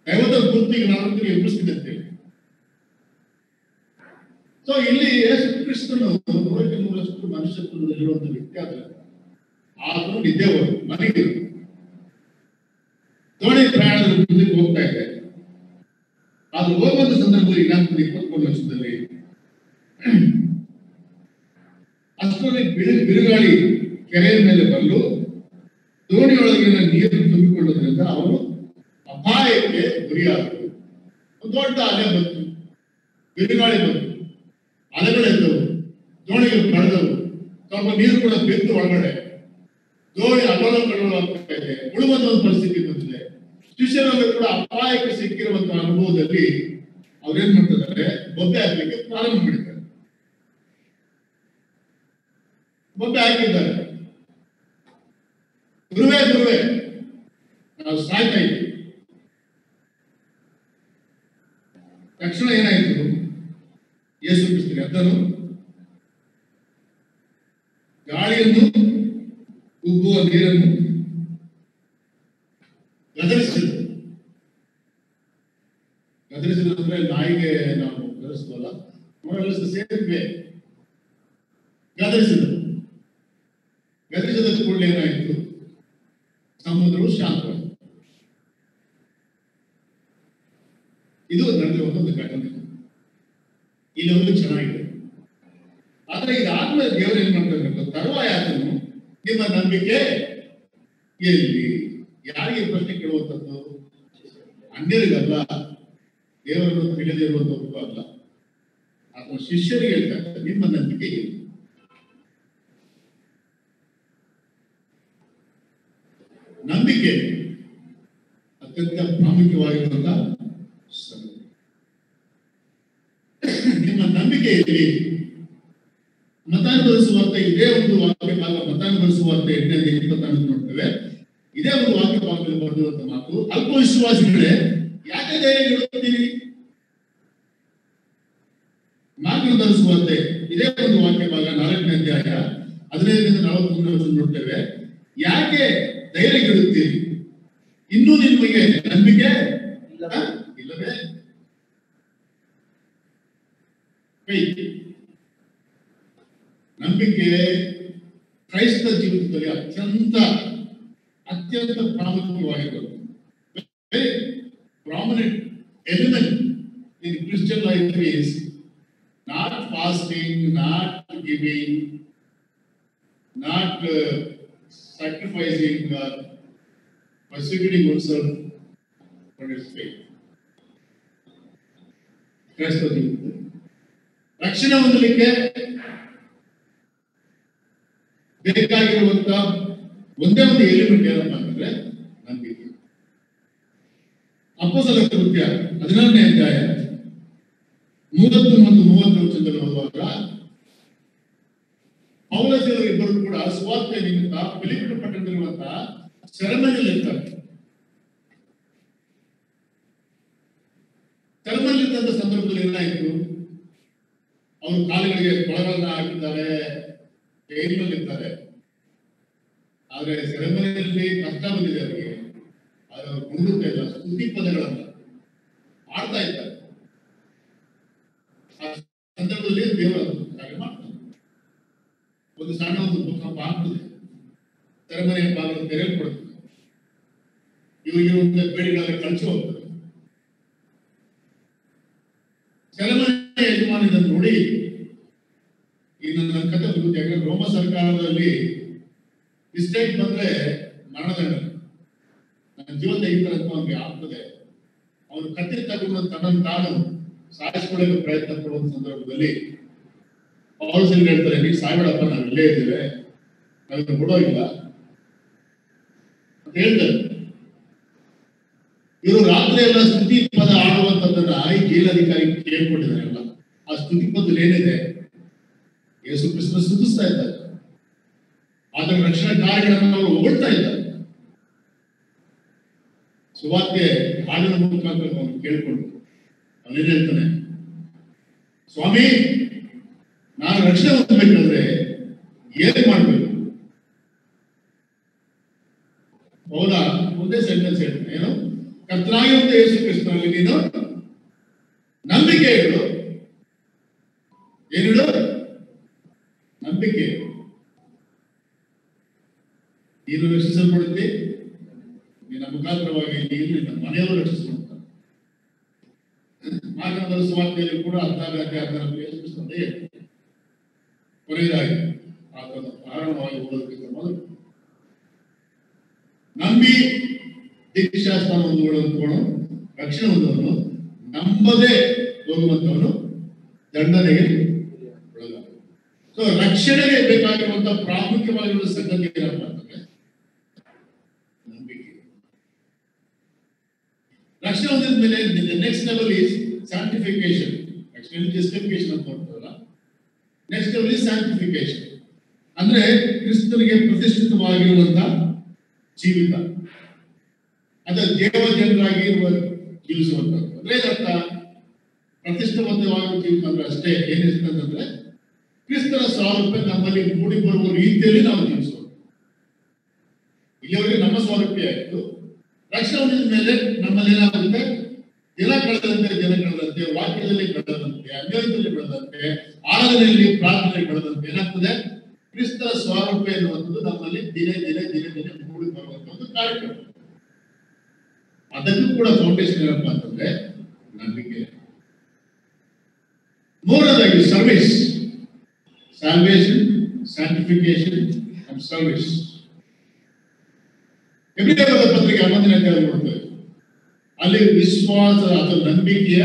ದೈವತ್ವ ಗುರುತಿಗೆ ನಾನು ಎಬ್ಬಿಸ್ತಿದ್ದೆ ಸೊ ಇಲ್ಲಿ ಯೇಸು ಕ್ರಿಸ್ತನು ನೂರಕ್ಕೆ ನೂರಷ್ಟು ಮನುಷ್ಯತ್ವದಲ್ಲಿರುವಂತ ವ್ಯಕ್ತಿ ಆದ್ರೆ ಆತನು ಮನೆಗೆ ದೋಣಿ ಪ್ರಯಾಣದ ಮುಂದಕ್ಕೆ ಹೋಗ್ತಾ ಇದೆ. ಅದು ಹೋಗುವಂತ ಸಂದರ್ಭದಲ್ಲಿ ಏನಾಗ್ತದೆ ಇಪ್ಪತ್ಮೂರು ವರ್ಷದಲ್ಲಿ ಅಷ್ಟರಲ್ಲಿ ಬಿರು ಬಿರುಗಾಳಿ ಕೆರೆಯ ಮೇಲೆ ಬರಲು ದೋಣಿಯೊಳಗಿನ ನೀರು ತುಂಬಿಕೊಳ್ಳೋದ್ರಿಂದ ಅವರು ಅಪಾಯಕ್ಕೆ ಗುರಿಯಾದರು. ದೊಡ್ಡ ಅಲೆ ಬಂತು. ಬಿರುಗಾಳಿ ಬಂತು. ಅಲೆಗಳೆದ್ದವು ದೋಣಿಗಳು ಕಳೆದವು ಸ್ವಲ್ಪ ನೀರು ಕೂಡ ಬಿತ್ತು ಒಳಗಡೆ ದೋಣಿ ಆಗ್ತಾ ಇದೆ ಒಂದು ಪರಿಸ್ಥಿತಿ ಬಂದಿದೆ. ಶಿಷ್ಯರಲ್ಲಿ ಕೂಡ ಅಪಾಯಕ್ಕೆ ಸಿಕ್ಕಿರುವಂತಹ ಅನುಭವದಲ್ಲಿ ಅವ್ರೇನ್ ಮಾಡ್ತಿದ್ದಾರೆ? ಬೊಬ್ಬೆ ಹಾಕ್ಲಿಕ್ಕೆ ಪ್ರಾರಂಭ ಮಾಡಿದ್ದಾರೆ. ಬೊಬ್ಬೆ ಹಾಕಿದ್ದಾರೆ. ಗುರುವೇ ಗುರುವೇ, ನಾವು ಸಾಯ್ತಾ ಇದ್ದೀವಿ. ತಕ್ಷಣ ಏನಾಯ್ತು? ಯೇಸು ಕ್ರಿಸ್ತನ. ಅದನ್ನು ಗಾಳಿಯನ್ನು, ಉಬ್ಬುವ ನೀರನ್ನು ಗದರಿಸಿದರು. ಗದರಿಸಿದ ಅಂದ್ರೆ ನಾಯಿಗೆ ನಾವು ಗದರಿಸಬಲ್ಲ ಸೇರಿದ್ವಿ. ಗದರಿಸಿದರು. ಗದರಿಸಿದ ಕೂಡಲೇ ಏನಾಯಿತು? ಸಮುದ್ರವು ಶಾಂತವಾಯಿತು. ಇದು ನಡೆದಿರುವಂತಹ ಒಂದು ಘಟನೆ. ಒಂದು ಚೆನ್ನಾಗಿದೆ. ಆದ್ರೆ ಇದಾದ್ಮೇಲೆ ದೇವರು ಏನ್ ಮಾಡ್ತಾರೆ? ತರುವಾಯ ನಿಮ್ಮ ನಂಬಿಕೆ ಎಲ್ಲಿ ಯಾರಿಗೆ ಪ್ರಶ್ನೆ ಕೇಳುವಂಥದ್ದು? ಅನ್ಯರಿಗಲ್ಲ. ದೇವರನ್ನು ತಿಳಿದಿರುವಂತ ಅಲ್ಲ. ಅಥವಾ ಶಿಷ್ಯರಿಗೆ ಹೇಳ್ತಾರೆ, ನಿಮ್ಮ ನಂಬಿಕೆ ಎಲ್ಲಿ ನಂಬಿಕೆ ಅತ್ಯಂತ ಪ್ರಾಮುಖ್ಯವಾಗಿರುವಂತಹ ಸಂಗತಿ ಎಲ್ಲಿ ಮತಾನುಭವಿಸುವಂತೆ ಇದೇ ಒಂದು ವಾಕ್ಯ ಭಾಗ ಮತಾನುಭವಿಸುವಂತೆ ಎಂಟನೇ ಇಪ್ಪತ್ತಾರು ನೋಡ್ತೇವೆ. ಇದೇ ಒಂದು ವಾಕ್ಯ ಭಾಗದಲ್ಲಿ ಬರೆದಿರುವಂತ ಮಾತು. ಅಲ್ಪ ವಿಶ್ವಾಸಿಗಳೇ ಯಾಕೆ ಧೈರ್ಯ ಹೇಳುತ್ತೀರಿ ಮಾತನ್ನು ಧರಿಸುವಂತೆ ಇದೇ ಒಂದು ವಾಕ್ಯ ಭಾಗ ನಾಲ್ಕನೇ ಅಧ್ಯಾಯ ಹದಿನೈದರಿಂದ ನಲವತ್ತೊಂದು ವರ್ಷ ನೋಡ್ತೇವೆ. ಯಾಕೆ ಧೈರ್ಯ ಇಡುತ್ತೀರಿ ಇನ್ನೂ ನಿಮಗೆ ನಂಬಿಕೆ? ಇಲ್ಲವೇ? ನಂಬಿಕೆ ಕ್ರೈಸ್ತ ಜೀವಿತದಲ್ಲಿ ಅತ್ಯಂತ ಅತ್ಯಂತ ಪ್ರಾಮುಖ್ಯವಾಗಿರೋದು very prominent element in Christian life is not fasting not giving not sacrificing or persecuting oneself for his faith. ಕ್ರೈಸ್ತ ಜೀವಿತದಲ್ಲಿ ರಕ್ಷಣೆ ಹೊಂದಲಿಕ್ಕೆ ಬೇಕಾಗಿರುವಂತ ಒಂದೇ ಒಂದು ಎಲಿಮೆಂಟ್ ಏನಪ್ಪ ಅಂತಂದ್ರೆ ನಂಬಿಕೆ. ಅಪ್ಪಸಲ ಕೃತ್ಯ ಹದಿನಾರನೇ ಅಧ್ಯಾಯ ಮೂವತ್ತು ಮತ್ತು ಮೂವತ್ತು ವರ್ಷದಲ್ಲಿ ಓದುವಾಗ ಪೌಲಸಿಯವರು ಇಬ್ಬರು ಕೂಡ ಸ್ವಾರ್ಥ ನಿಮಿತ್ತ ಫಿಲಿಪಿನ ಪಟ್ಟಣದಲ್ಲಿರುವಂತಹ ಸೆರೆಮನೆಯಲ್ಲಿ ಇರ್ತಾರೆ. ಸಂದರ್ಭದಲ್ಲಿ ಏನಾಯಿತು? ಅವರು ಕಾಲುಗಳಿಗೆ ಕೊಳಗಳನ್ನ ಹಾಕಿದ್ದಾರೆ, ಜೈಲಿನಲ್ಲಿದ್ದಾರೆ. ಆದ್ರೆ ಸೆರೆಮನೆಯಲ್ಲಿ ಕಷ್ಟ ಬಂದಿದೆ ಅವರಿಗೆ. ಆದ್ರೆ ಅವರು ಕುಂದುತ್ತಾ ಇಲ್ಲ ಸ್ತುತಿ ಪದಗಳನ್ನ ಆಡ್ತಾ ಇದ್ದಾರೆ. ಸಂದರ್ಭದಲ್ಲಿ ದೇವರು ಕಾರ್ಯ ಮಾಡ್ತಾರೆ. ಒಂದು ಸಣ್ಣ ಒಂದು ಭೂಕಂಪ ಆಗ್ತದೆ ಸೆರೆಮನೆಯ ಬಾಗಿಲು ತೆರೆಯಲ್ಪಡುತ್ತೆ ಇವರಿಗೆ ಒಂದು ಕಳಿಸಿ ಹೋಗ್ತಾರೆ. ಸೆರೆಮನೆ ಯಜಮಾನ ಇದನ್ನು ನೋಡಿ ಇನ್ನು ನನ್ನ ಕಥೆ ಮುಗಿದು ಯಾಕಂದ್ರೆ ರೋಮ ಸರ್ಕಾರದಲ್ಲಿ ಮಿಸ್ಟೇಕ್ ಬಂದ್ರೆ ಮರಣದಂಡ. ನನ್ನ ಜೀವ ತೆಗಿತಾರೆ ಅವ್ನಿಗೆ ಆಗ್ತದೆ. ಅವನು ಕತ್ತಿ ತಗೊಂಡು ತನ್ನ ತಾನು ಸಾಯಿಸ್ಕೊಳ್ಳಲು ಪ್ರಯತ್ನ ಪಡುವ ಸಂದರ್ಭದಲ್ಲಿ ಪೌಲ್ಸಲ್ಲಿ ಹೇಳ್ತಾರೆ ನೀವು ಸಾಯ್ಬೇಡಪ್ಪ, ನಾವು ಇಲ್ಲೇ ಇದ್ದೇವೆ. ನಾವಿನ್ನು ಕೊಡೋ ಅಂತ ಹೇಳ್ತಾರೆ. ಇವರು ರಾತ್ರಿ ಎಲ್ಲ ಸ್ತುತಿ ಪದ ಆಡುವಂತದ್ದನ್ನ ಈ ಜೈಲಧಿಕಾರಿ ಕೇಳ್ಕೊಂಡಿದ್ದಾರೆ ಅಲ್ಲ ಆ ಸ್ತುತಿ ಪದದಲ್ಲಿ ಏನಿದೆ? ಯೇಸು ಕೃಷ್ಣ ಸ್ತುತಿಸ್ತಾ ಇದ್ದಾರೆ. ಆತನ ರಕ್ಷಣಾ ಕಾರ್ಯಗಳನ್ನು ಅವರು ಹೊಗಳ್ತಾ ಇದ್ದಾರೆ. ಸುವಾರ್ತೆ ಹಾಡಿನ ಮುಖಾಂತರ ಕೇಳಿಕೊಂಡು ಕೇಳ್ಕೊಂಡು ಹೇಳ್ತಾನೆ? ಸ್ವಾಮಿ, ನಾನು ರಕ್ಷಣೆ ಹೊಂದಬೇಕಾದ್ರೆ ಏನ್ ಮಾಡಬೇಕು? ಹೌದಾ ಒಂದೇ ಸೆಂಟೆನ್ಸ್ ಹೇಳ್ತಾನೆ, ಏನು? ಕರ್ತನಾಗಿರುವಂತ ಯೇಸು ನೀನು ನಂಬಿಕೆ ಹೇಳು ಏನಿಡು ನಂಬಿಕೆ ನೀನು ರಕ್ಷಿಸಲ್ಪಡುತ್ತೆ ನಿನ್ನ ಮುಖಾಂತರವಾಗಿ ನೀನು ನಿನ್ನ ಮನೆಯವರು ರಕ್ಷಿಸಲ್ಪಡ್ತಾರೆ ಮಾನವರ ಸುವಾರ್ತೆಯಲ್ಲಿ ಕೂಡ ಹದಿನಾರು ಅಧ್ಯಾಯ ಹದಿನಾರು ಯೇಸು ಕ್ರಿಸ್ತ ಅದೇ ಹೇಳ್ತಾನೆ. ಕೊನೆಯದಾಗಿ, ಆತನ ಕಾರಣವಾಗಿ ಹೋಗೋದಕ್ಕಿಂತ ಮೊದಲು ನಂಬಿ ದೀಕ್ಷಾಸ್ಥಾನ ಹೊಂದುವವನು ರಕ್ಷಣೆ ಹೊಂದುವನು, ನಂಬದೇ ಹೋಗುವಂತವನು ದಂಡನೆಗೆ ಸೊ ರಕ್ಷಣೆಗೆ ಬೇಕಾಗಿರುವಂತಹ ಪ್ರಾಮುಖ್ಯವಾಗಿರುವ ಸಂಗತಿ ಏನಪ್ಪ ಅಂತಂದ್ರೆ ನಂಬಿಕೆ. ರಕ್ಷಣೆ ಹೊಂದಿದ ಮೇಲೆ ನೆಕ್ಸ್ಟ್ ಲೆವೆಲ್ ಈಸ್ ಸ್ಯಾಂಟಿಫಿಕೇಶನ್ ರಕ್ಷಣೆ ಜಸ್ಟಿಫಿಕೇಶನ್ ಅಂತ ನೋಡ್ತಾರಲ್ಲ ನೆಕ್ಸ್ಟ್ ಲೆವೆಲ್ ಈಸ್ ಸ್ಯಾಂಟಿಫಿಕೇಶನ್ ಅಂದ್ರೆ ಕ್ರಿಸ್ತನಿಗೆ ಪ್ರತಿಷ್ಠಿತವಾಗಿರುವಂತಹ ಜೀವಿತ. ಅದ ದೇವ ಜನರಾಗಿ ಇರುವ ಜೀವಿಸುವಂತದ್ದು. ಅಂದ್ರೆ ಏನರ್ಥ ಪ್ರತಿಷ್ಠಿತವಾಗಿರುವ ಜೀವಿತ ಅಂದ್ರೆ ಅಷ್ಟೇ. ಏನಿರ್ತದಂದ್ರೆ ಕ್ರಿಸ್ತನ ಸ್ವಾರೂಪ್ಯ ನಮ್ಮಲ್ಲಿ ಮೂಡಿ ಬರುವ ರೀತಿಯಲ್ಲಿ ನಾವು ಜೀವಿಸೋಣ ಇಲ್ಲಿಯವರೆಗೆ ನಮ್ಮ ಸ್ವಾರೂಪ್ಯ ಆಯಿತು ರಕ್ಷಣೆ ಮೇಲೆ ನಮ್ಮಲ್ಲಿ ಏನಾಗುತ್ತೆ? ದಿನ ಕಳೆದಂತೆ ಜನಗಳಂತೆ ಕಳೆದಂತೆ, ವಾಕ್ಯದಲ್ಲಿ ಕಳೆದಂತೆ ಅನ್ಯದಲ್ಲಿ ಬೆಳೆದಂತೆ, ಆರಾಧನೆಯಲ್ಲಿ ಪ್ರಾರ್ಥನೆ ಬೆಳೆದಂತೆ ಏನಾಗ್ತದೆ? ಕ್ರಿಸ್ತರ ಸ್ವರೂಪ ಎನ್ನುವಂಥದ್ದು ನಮ್ಮಲ್ಲಿ ದಿನೇ ದಿನೇ ದಿನೇ ದಿನೇ ಮೂಡಿ ಬರುವಂತ ಒಂದು ಕಾರ್ಯಕ್ರಮ. ಅದಕ್ಕೂ ಕೂಡ ಫೌಂಡೇಶನ್ ಏನಪ್ಪ ಅಂತಂದ್ರೆ ನಂಬಿಕೆ. ಮೂರನೇದಾಗಿ service salvation, sanctification, and service. ಎಬ್ರಿಯರ ಪತ್ರಿಕೆ ಹನ್ನೊಂದನೇ ಅಧ್ಯಾಯ ನೋಡ್ತೇವೆ ಅಲ್ಲಿ ವಿಶ್ವಾಸ ಅಥವಾ ನಂಬಿಕೆಯ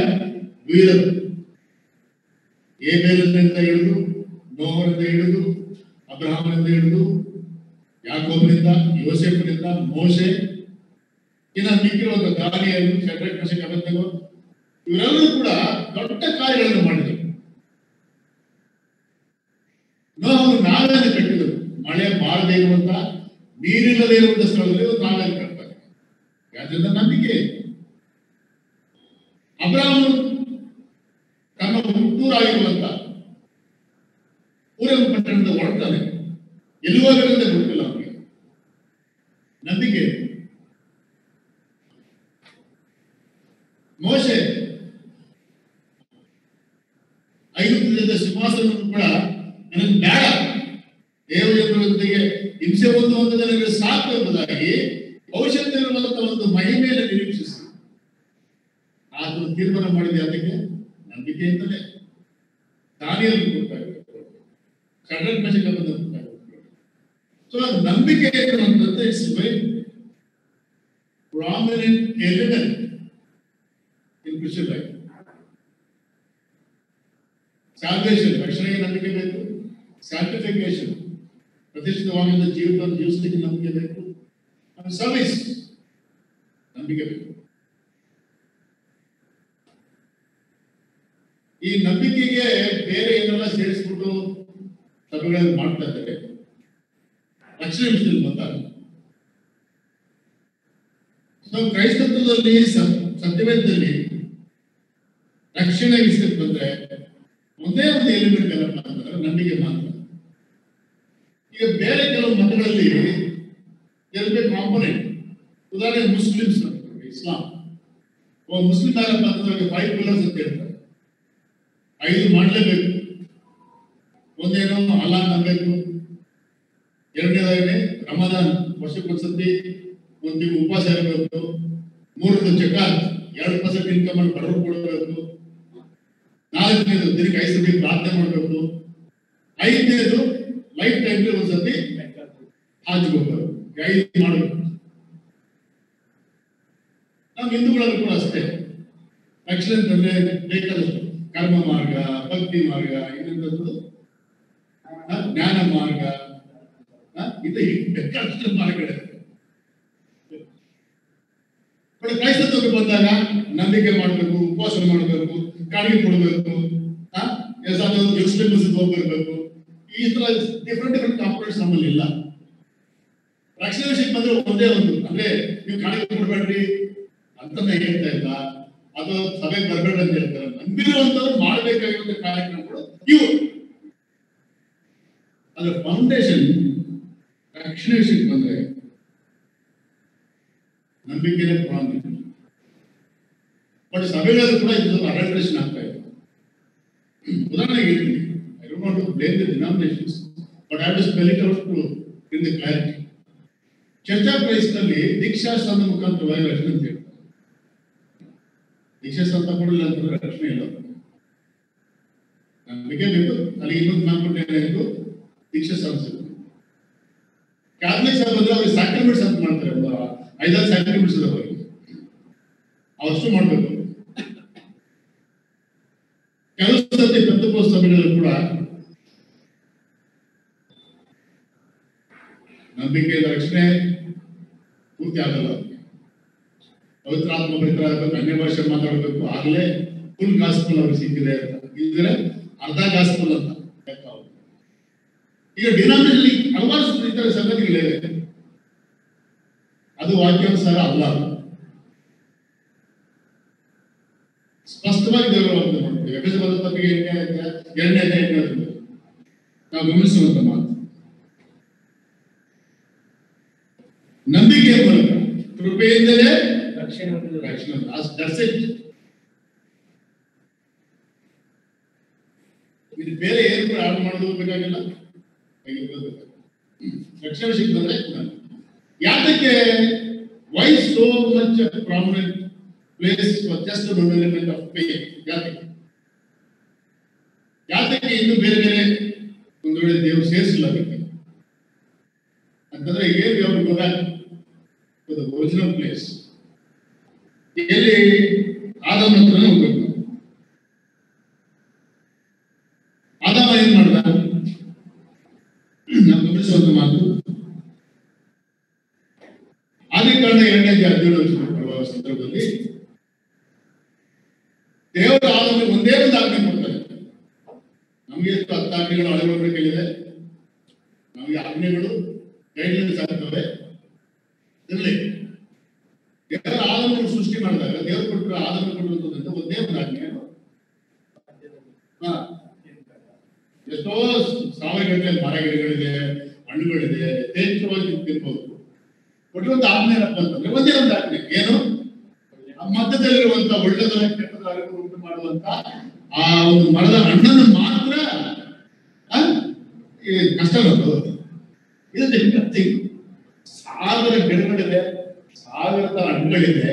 ವೀರರು ಏಬೇಲನಿಂದ ಹಿಡಿದು ನೋಹನಿಂದ ಹಿಡಿದು ಅಬ್ರಹಾಮನಿಂದ ಹಿಡಿದು ಯಾಕೋಬನಿಂದ ಯೋಸೆಫನಿಂದ ಮೋಸೆ ಇನ್ನ ಮಿಕ್ಕಿರುವಂತ ದಾನಿಯರು ಶಡ್ರಕ್ ಮಶಕ್ ಇವರೆಲ್ಲರೂ ಕೂಡ ದೊಡ್ಡ ಕಾರ್ಯಗಳನ್ನು ಮಾಡಿದರು. ನಾವು ನಾಳೆ ಕಟ್ಟಿದ್ರು ಮಳೆ ಬಾರದೇ ಇರುವಂತ ನೀರಿಲ್ಲದೆ ಇರುವಂತ ಸ್ಥಳದಲ್ಲಿ ನಾಳೆ ಕಟ್ತಾರೆ. ಯಾಕೆಂದ್ರೆ ನಂಬಿಕೆ. ಅಬ್ರಾಹ್ಮನು ತನ್ನ ಹುಟ್ಟೂರಾಗಿರುವಂತ ಊರ ಪಟ್ಟಣದ ಹೊರಡ್ತಾನೆ ಎಲ್ಲಿ ಹೋಗಬೇಕಂತ ಗೊತ್ತಿಲ್ಲ ಅವನಿಗೆ. ನಂಬಿಕೆ. ಮೋಶೆ ಐದು ಸಿಂಹಾಸನವನ್ನು ಕೂಡ ನನಗೆ ಬೇಡ ದೇವಜನರೊಂದಿಗೆ ಹಿಂಸೆ ಒಂದು ನನಗೆ ಸಾಕು ಎಂಬುದಾಗಿ ಭವಿಷ್ಯದ ಒಂದು ಮಹಿಮೆಯನ್ನು ನಿರೀಕ್ಷಿಸಿ ಆತನು ತೀರ್ಮಾನ ಮಾಡಿದೆ ಅದಕ್ಕೆ ನಂಬಿಕೆಯಿಂದಲೇ. ದಾನಿಯಲ್ಲಿ ಗೊತ್ತಾಗುತ್ತೆ ಮಶಕ ಬಂದ ಗೊತ್ತಾಗುತ್ತೆ ನಂಬಿಕೆ ಇರುವಂತದ್ದು it's very prominent element in Christian life salvation ನಂಬಿಕೆ ಬೇಕು. ಸ್ಯಾಟಿಫಿಕೇಶನ್ ಪ್ರತಿಷ್ಠಿತವಾಗಿದ್ದ ಜೀವನ ಜೀವಿಸಲಿಕ್ಕೆ ನಂಬಿಕೆ ಬೇಕು. ಸರ್ವಿಸ್ ನಂಬಿಕೆ ಬೇಕು. ಈ ನಂಬಿಕೆಗೆ ಬೇರೆ ಏನೆಲ್ಲ ಸೇರಿಸ್ಬಿಟ್ಟು ಸಭೆಗಳನ್ನು ಮಾಡ್ತಾ ಇದ್ದಾರೆ. ರಕ್ಷಣೆ ವಿಷಯದಲ್ಲಿ ಸೊ ಕ್ರೈಸ್ತತ್ವದಲ್ಲಿ ಸತ್ಯವೇದದಲ್ಲಿ ರಕ್ಷಣೆ ವಿಷಯಕ್ಕೆ ಬಂದ್ರೆ ಒಂದೇ ಒಂದು ಎಲಿಮೆಂಟ್ ಏನಪ್ಪ ಅಂತಂದ್ರೆ ನಂಬಿಕೆ ಮಾತ್ರ. ಬೇರೆ ಕೆಲವು ಮತಗಳಲ್ಲಿ ಎರಡು ಕಾಂಪೊನೆಂಟ್ ಉದಾಹರಣೆ ಮುಸ್ಲಿಮ್ಸ್ ಇಸ್ಲಾಂ. ಒಬ್ಬ ಮುಸ್ಲಿಂ ಆಗಪ್ಪ ಅಂತಂದ್ರೆ ಫೈವ್ ಪಿಲ್ಲರ್ಸ್ ಅಂತ ಹೇಳ್ತಾರೆ. ಐದು ಮಾಡಲೇಬೇಕು. ಒಂದೇನೋ, ಅಲ್ಲ ನಂಬಬೇಕು ಎರಡನೇದಾಗಿ ರಮದಾನ್ ವರ್ಷಕ್ಕೊಂದ್ಸತಿ ಒಂದು ತಿಂಗಳು ಉಪವಾಸ ಇರಬೇಕು. ಮೂರನೇದು ಜಕಾತ್, ಎರಡು ಪರ್ಸೆಂಟ್ ಇನ್ಕಮ್ ಅನ್ನು ಬಡವರು ಕೊಡಬೇಕು. ನಾಲ್ಕನೇದು ದಿನಕ್ಕೆ ಐದು ಸತಿ ಪ್ರಾರ್ಥನೆ ಮಾಡಬೇಕು. ಐದನೇದು ಹಾಜ್ ಗೈಡ್ ಮಾಡಬೇಕು ನಮ್ಮ ಹಿಂದೂಗಳಲ್ಲೂ ಕೂಡ ಅಷ್ಟೇ. ರಕ್ಷಣೆ ಅಂತಂದ್ರೆ ಬೇಕಾದಷ್ಟು ಕರ್ಮ ಮಾರ್ಗ, ಭಕ್ತಿ ಮಾರ್ಗ ಇನ್ನೊಂದು ಜ್ಞಾನ ಮಾರ್ಗ. ಇದು. ಬೇಕಾದಷ್ಟು ಮಾರ್ಗಗಳಿದೆ. ಬಟ್ ಕ್ರೈಸ್ತತ್ವಕ್ಕೆ ಬಂದಾಗ ನಂಬಿಕೆ ಮಾಡಬೇಕು ಉಪವಾಸ ಮಾಡಬೇಕು, ಕಾಣಿಕೆ ಕೊಡಬೇಕು ಎಕ್ಸ್ಪೆನ್ಸ್ ಹೋಗ್ಬರ್ಬೇಕು. ಈ ತರ ಡಿಫ್ರೆಂಟ್ ಡಿಫ್ರೆಂಟ್ ಕಾಂಪೊನೆಂಟ್ಸ್ ನಮ್ಮಲ್ಲಿ ಇಲ್ಲ. ರಕ್ಷಣೆ ವಿಷಯಕ್ಕೆ ಬಂದ್ರೆ ಒಂದೇ ಒಂದು, ಅಂದ್ರೆ ನೀವು ಕಾಣಿಕೆ ಕೊಡ್ಬೇಡ್ರಿ ಅಂತ ಹೇಳ್ತಾ ಇಲ್ಲ. ಅದು ಸಭೆಗೆ ಬರ್ಬೇಡ್ರಿ ಅಂತ ಹೇಳ್ತಾರೆ. ನಂಬಿರುವಂತವ್ರು ಮಾಡಬೇಕಾಗಿರುವಂತ ಕಾರ್ಯಕ್ರಮಗಳು ಇವು. ಅದರ ಫೌಂಡೇಶನ್ ರಕ್ಷಣೆ ವಿಷಯಕ್ಕೆ ಬಂದ್ರೆ ನಂಬಿಕೆನೇ ಪ್ರಾರಂಭ ಬಟ್ ಸಭೆಗಳಲ್ಲಿ ಕೂಡ ಇದು ಅಡಲ್ಟ್ರೇಷನ್ ಆಗ್ತಾ ಇದೆ. ಉದಾಹರಣೆಗೆ ಹೇಳ್ತೀನಿ. I don't blame the denominations but I to spell it out in the clarity church of ದೀಕ್ಷಾ ದೀಕ್ಷಾಸ್ನಾನದ ಮುಖಾಂತರವಾಗಿ ರಕ್ಷಣೆ ಅಂತ ಹೇಳ್ತಾರೆ. ದೀಕ್ಷಾಸ್ನಾನ ತಗೊಳ್ಳಿಲ್ಲ ಅಂತಂದ್ರೆ ರಕ್ಷಣೆ ಇಲ್ಲ. ನಮಗೆ ಬೇಕು ಅಲ್ಲಿ ಇನ್ನೊಂದು ನಾಲ್ಕು ಎಂದು ದೀಕ್ಷಾ ಸಂಸ್ಥೆ ಕ್ಯಾಥಲಿಕ್ಸ್ ಬಂದ್ರೆ ಅವ್ರಿಗೆ ಸ್ಯಾಕ್ರಿಮೆಂಟ್ಸ್ ಅಂತ ಮಾಡ್ತಾರೆ ಒಂದು ಐದಾರು ಸ್ಯಾಕ್ರಿಮೆಂಟ್ಸ್ ಇದೆ ಅವರಿಗೆ. ಅವಷ್ಟು ಮಾಡಬೇಕು. ಕೆಲವು ಪೆಂತಕೋಸ್ ಸಭೆಗಳಲ್ಲಿ ಕೂಡ ನಂಬಿಕೆಯ ರಕ್ಷಣೆ ಪೂರ್ತಿ ಆಗಲ್ಲ ಪವಿತ್ರಾತ್ಮ ಪವಿತ್ರ ಅನ್ಯ ಭಾಷೆ ಮಾತಾಡಬೇಕು, ಆಗಲೇ ಫುಲ್ ಗಾಸ್ಪಲ್ ಅವ್ರಿಗೆ ಸಿಕ್ಕಿದೆ ಅಂತ. ಇದ್ರೆ ಅರ್ಧ ಗಾಸ್ಪಲ್ ಅಂತ. ಈಗ ಡಿನಾಮಿನಲ್ಲಿ ಹಲವಾರು ಇತರ ಸಂಗತಿಗಳಿವೆ. ಅದು ವಾಕ್ಯಾನುಸಾರ ಅಲ್ಲ. ಸ್ಪಷ್ಟವಾಗಿ ದೇವರ ಅಂತ ನೋಡ್ತೀವಿ ಎಂಟನೇ ಎರಡನೇ ಎಂಟನೇ ಅಧ್ಯಾಯ. ನಾವು ಗಮನಿಸುವಂತ ಮಾತು ನಂಬಿಕೆಯ ಮೂಲಕ ಕೃಪೆಯಿಂದಲೇ ರಕ್ಷಣೆ. ಹೊಂದಿದ ರಕ್ಷಣೆ ದಟ್ಸ್ ಇಟ್ ಇದು ಬೇರೆ ಏನು ಕೂಡ ಆರ್ಡರ್ ಮಾಡೋದು ಬೇಕಾಗಿಲ್ಲ. ರಕ್ಷಣೆ ಸಿಗ್ತದೆ. ಯಾತಕ್ಕೆ why so much prominent place for just one element of pay ಯಾತಕ್ಕೆ? ಯಾತಕ್ಕೆ ಇನ್ನು ಬೇರೆ ಬೇರೆ ಒಂದು ವೇಳೆ ದೇವರು ಸೇರಿಸಿಲ್ಲ ಅದಕ್ಕೆ? ಅಂತಂದ್ರೆ ಏನು ಯಾವ ಒರಿಜಿನಲ್ ಪ್ಲೇಸ್ ಎಲ್ಲಿ ಆದಮ್ ಹತ್ರ ಹೋಗ್ಬೇಕು. ಆದಮ ಏನ್ ಮಾಡ್ದ? ನಾನು ಗಮನಿಸುವಂತ ಮಾತು. ಆದಿ ಕಾರಣ ಎರಡನೇ ಹದಿನೇಳು ಸಂದರ್ಭದಲ್ಲಿ ದೇವರ ಆದಮಗೆ ಒಂದೇ ಒಂದು ಆಜ್ಞೆ ಕೊಡ್ತಾರೆ. ನಮಗೆ ಎಷ್ಟು ಹತ್ತು ಆಜ್ಞೆಗಳು ಅಳವಡಿಕೆ ಕೇಳಿದೆ. ನಮಗೆ ಆಜ್ಞೆಗಳು ಗೈಡ್ಲೈನ್ಸ್ ಆಗ್ತವೆ ಇರಲಿ ದೇವರ ಆದಮನ್ನು ಸೃಷ್ಟಿ ಮಾಡಿದಾಗ ದೇವರು ಕೊಟ್ಟರು ಆದಮ ಕೊಡುವಂಥದ್ದು ಒಂದೇ ಒಂದು ಆಜ್ಞೆ. ಎಷ್ಟೋ ಗಂಟೆ ಮರ ಗಿಡಗಳಿದೆ, ಹಣ್ಣುಗಳಿದೆ, ಯಥೇಚ್ಛವಾಗಿ ತಿನ್ಬೋದು. ಕೊಟ್ಟಿರುವಂತ ಆಜ್ಞೆ ಏನಪ್ಪ ಅಂತಂದ್ರೆ ಒಂದೇ ಒಂದು ಆಜ್ಞೆ. ಏನು? ಮಧ್ಯದಲ್ಲಿರುವಂತ ಒಳ್ಳೆದ ಕೆಟ್ಟದ ಅರಿವು ಉಂಟು ಮಾಡುವಂತ ಆ ಒಂದು ಮರದ ಹಣ್ಣನ್ನು ಮಾತ್ರ ಕಷ್ಟ ಬರ್ತದೆ ಸಾವಿರ ಗಿಡಗಳಿದೆ ಸಾವಿರ ಹಣ್ಣುಗಳಿದೆ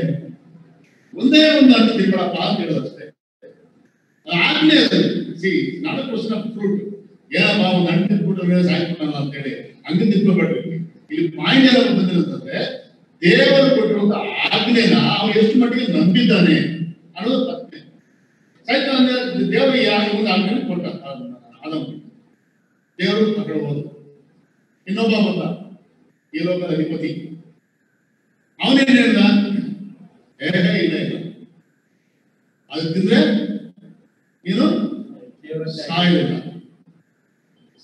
ಒಂದೇ ಒಂದು ಹಣ್ಣು ತಿಂಗಳಪ್ಪ ಅಂತ ಹೇಳೋದಷ್ಟೇ. ಆಗ್ಲೇ see not question of fruit ಏನಪ್ಪ ಒಂದು ಹಣ್ಣು ಸಾಯ್ಕೊಂಡಲ್ಲ ಅಂತ ಹೇಳಿ ಹಂಗೆ ತಿನ್ಕೋಬೇಡ್ರಿ. ಇಲ್ಲಿ ಪಾಯಿಂಟ್ ಏನಾದ್ರು ಬಂದಿರುತ್ತಂದ್ರೆ ದೇವರು ಕೊಟ್ಟಿರುವಂತ ಆಜ್ಞೆನ ಅವ್ರು ಎಷ್ಟು ಮಟ್ಟಿಗೆ ನಂಬಿದ್ದಾನೆ ಅನ್ನೋದು ಪ್ರಶ್ನೆ ಸಾಯ್ತಾನ ಅಂದ್ರೆ ದೇವರು ಯಾರು ಒಂದು ಆಜ್ಞೆ ಕೊಟ್ಟ ದೇವರು ತಗೊಳ್ಬಹುದು ಇನ್ನೊಬ್ಬ ಬಂದ ಈ ಲೋಕದ ಅಧಿಪತಿ ಅವನೇನ್ ಹೇಳ್ದ ಏನೇ ಇಲ್ಲ ಇಲ್ಲ. ಅದು ತಿಂದ್ರೆ ನೀನು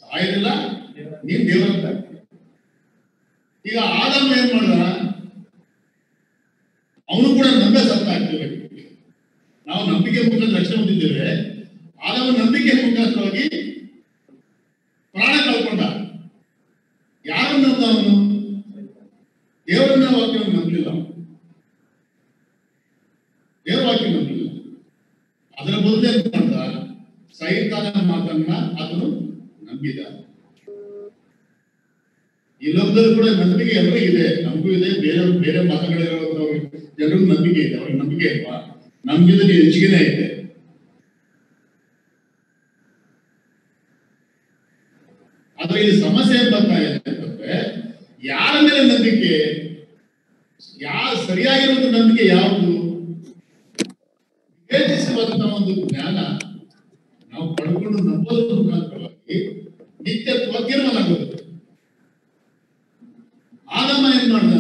ಸಾಯಲಿಲ್ಲ ನೀನ್ ದೇವರಂತ ಈಗ ಆದಮ್ಮ ಏನ್ ಮಾಡ್ದ? ಅವನು ಕೂಡ ನಂಬೆ ಸತ್ತ ಆಗ್ತೇವೆ ನಾವು ನಂಬಿಕೆ ಮುಖಾಂತರ ರಕ್ಷಣೆ ಹೊಂದಿದ್ದೇವೆ. ಆದವ ನಂಬಿಕೆ ಮುಖಾಂತರವಾಗಿ ಪ್ರಾಣ ಕಳ್ಕೊಂಡ ಯಾರನ್ನ ನಂಬ್ದ ಅವನು ದೇವರನ್ನ ವಾಕ್ಯ ನಂಬಲಿಲ್ಲ. ದೇವರ ವಾಕ್ಯ ನಂಬಲಿಲ್ಲ ಅದರ ಬದಲು ಏನ್ ಮಾಡ್ದ? ಸೈತಾನ ಮಾತನ್ನ ಅದನ್ನು ನಂಬಿದ. ಈ ಕೂಡ ನಂಬಿಕೆ ಎಲ್ಲರಿಗೂ ಇದೆ. ನಮಗೂ ಇದೆ. ಬೇರೆ ಬೇರೆ ಮಾತುಗಳಿರೋ ಜನರು ನಂಬಿಕೆ ಇದೆ. ಅವ್ರಿಗೆ ನಂಬಿಕೆ ಇಲ್ವಾ? ನಂಬಿದ್ರೆ ಹೆಚ್ಚಿಗೆನೆ ಇದೆ. ಆದ್ರೆ ಇಲ್ಲಿ ಸಮಸ್ಯೆ ಏನ್ ಬರ್ತಾ ಇದೆ ಅಂತಂದ್ರೆ ಯಾರ ಮೇಲೆ ನಂಬಿಕೆ? ಯಾವ ಸರಿಯಾಗಿರುವಂತ ನಂಬಿಕೆ ಯಾವುದು? ವಿವೇಚಿಸುವಂತ ಒಂದು ಜ್ಞಾನ ನಾವು ಪಡ್ಕೊಂಡು ನಂಬೋದ್ರ ಮುಖಾಂತರವಾಗಿ ನಿತ್ಯ ಆಗುತ್ತೆ ಆದಮ ಏನ್ ಮಾಡಿದ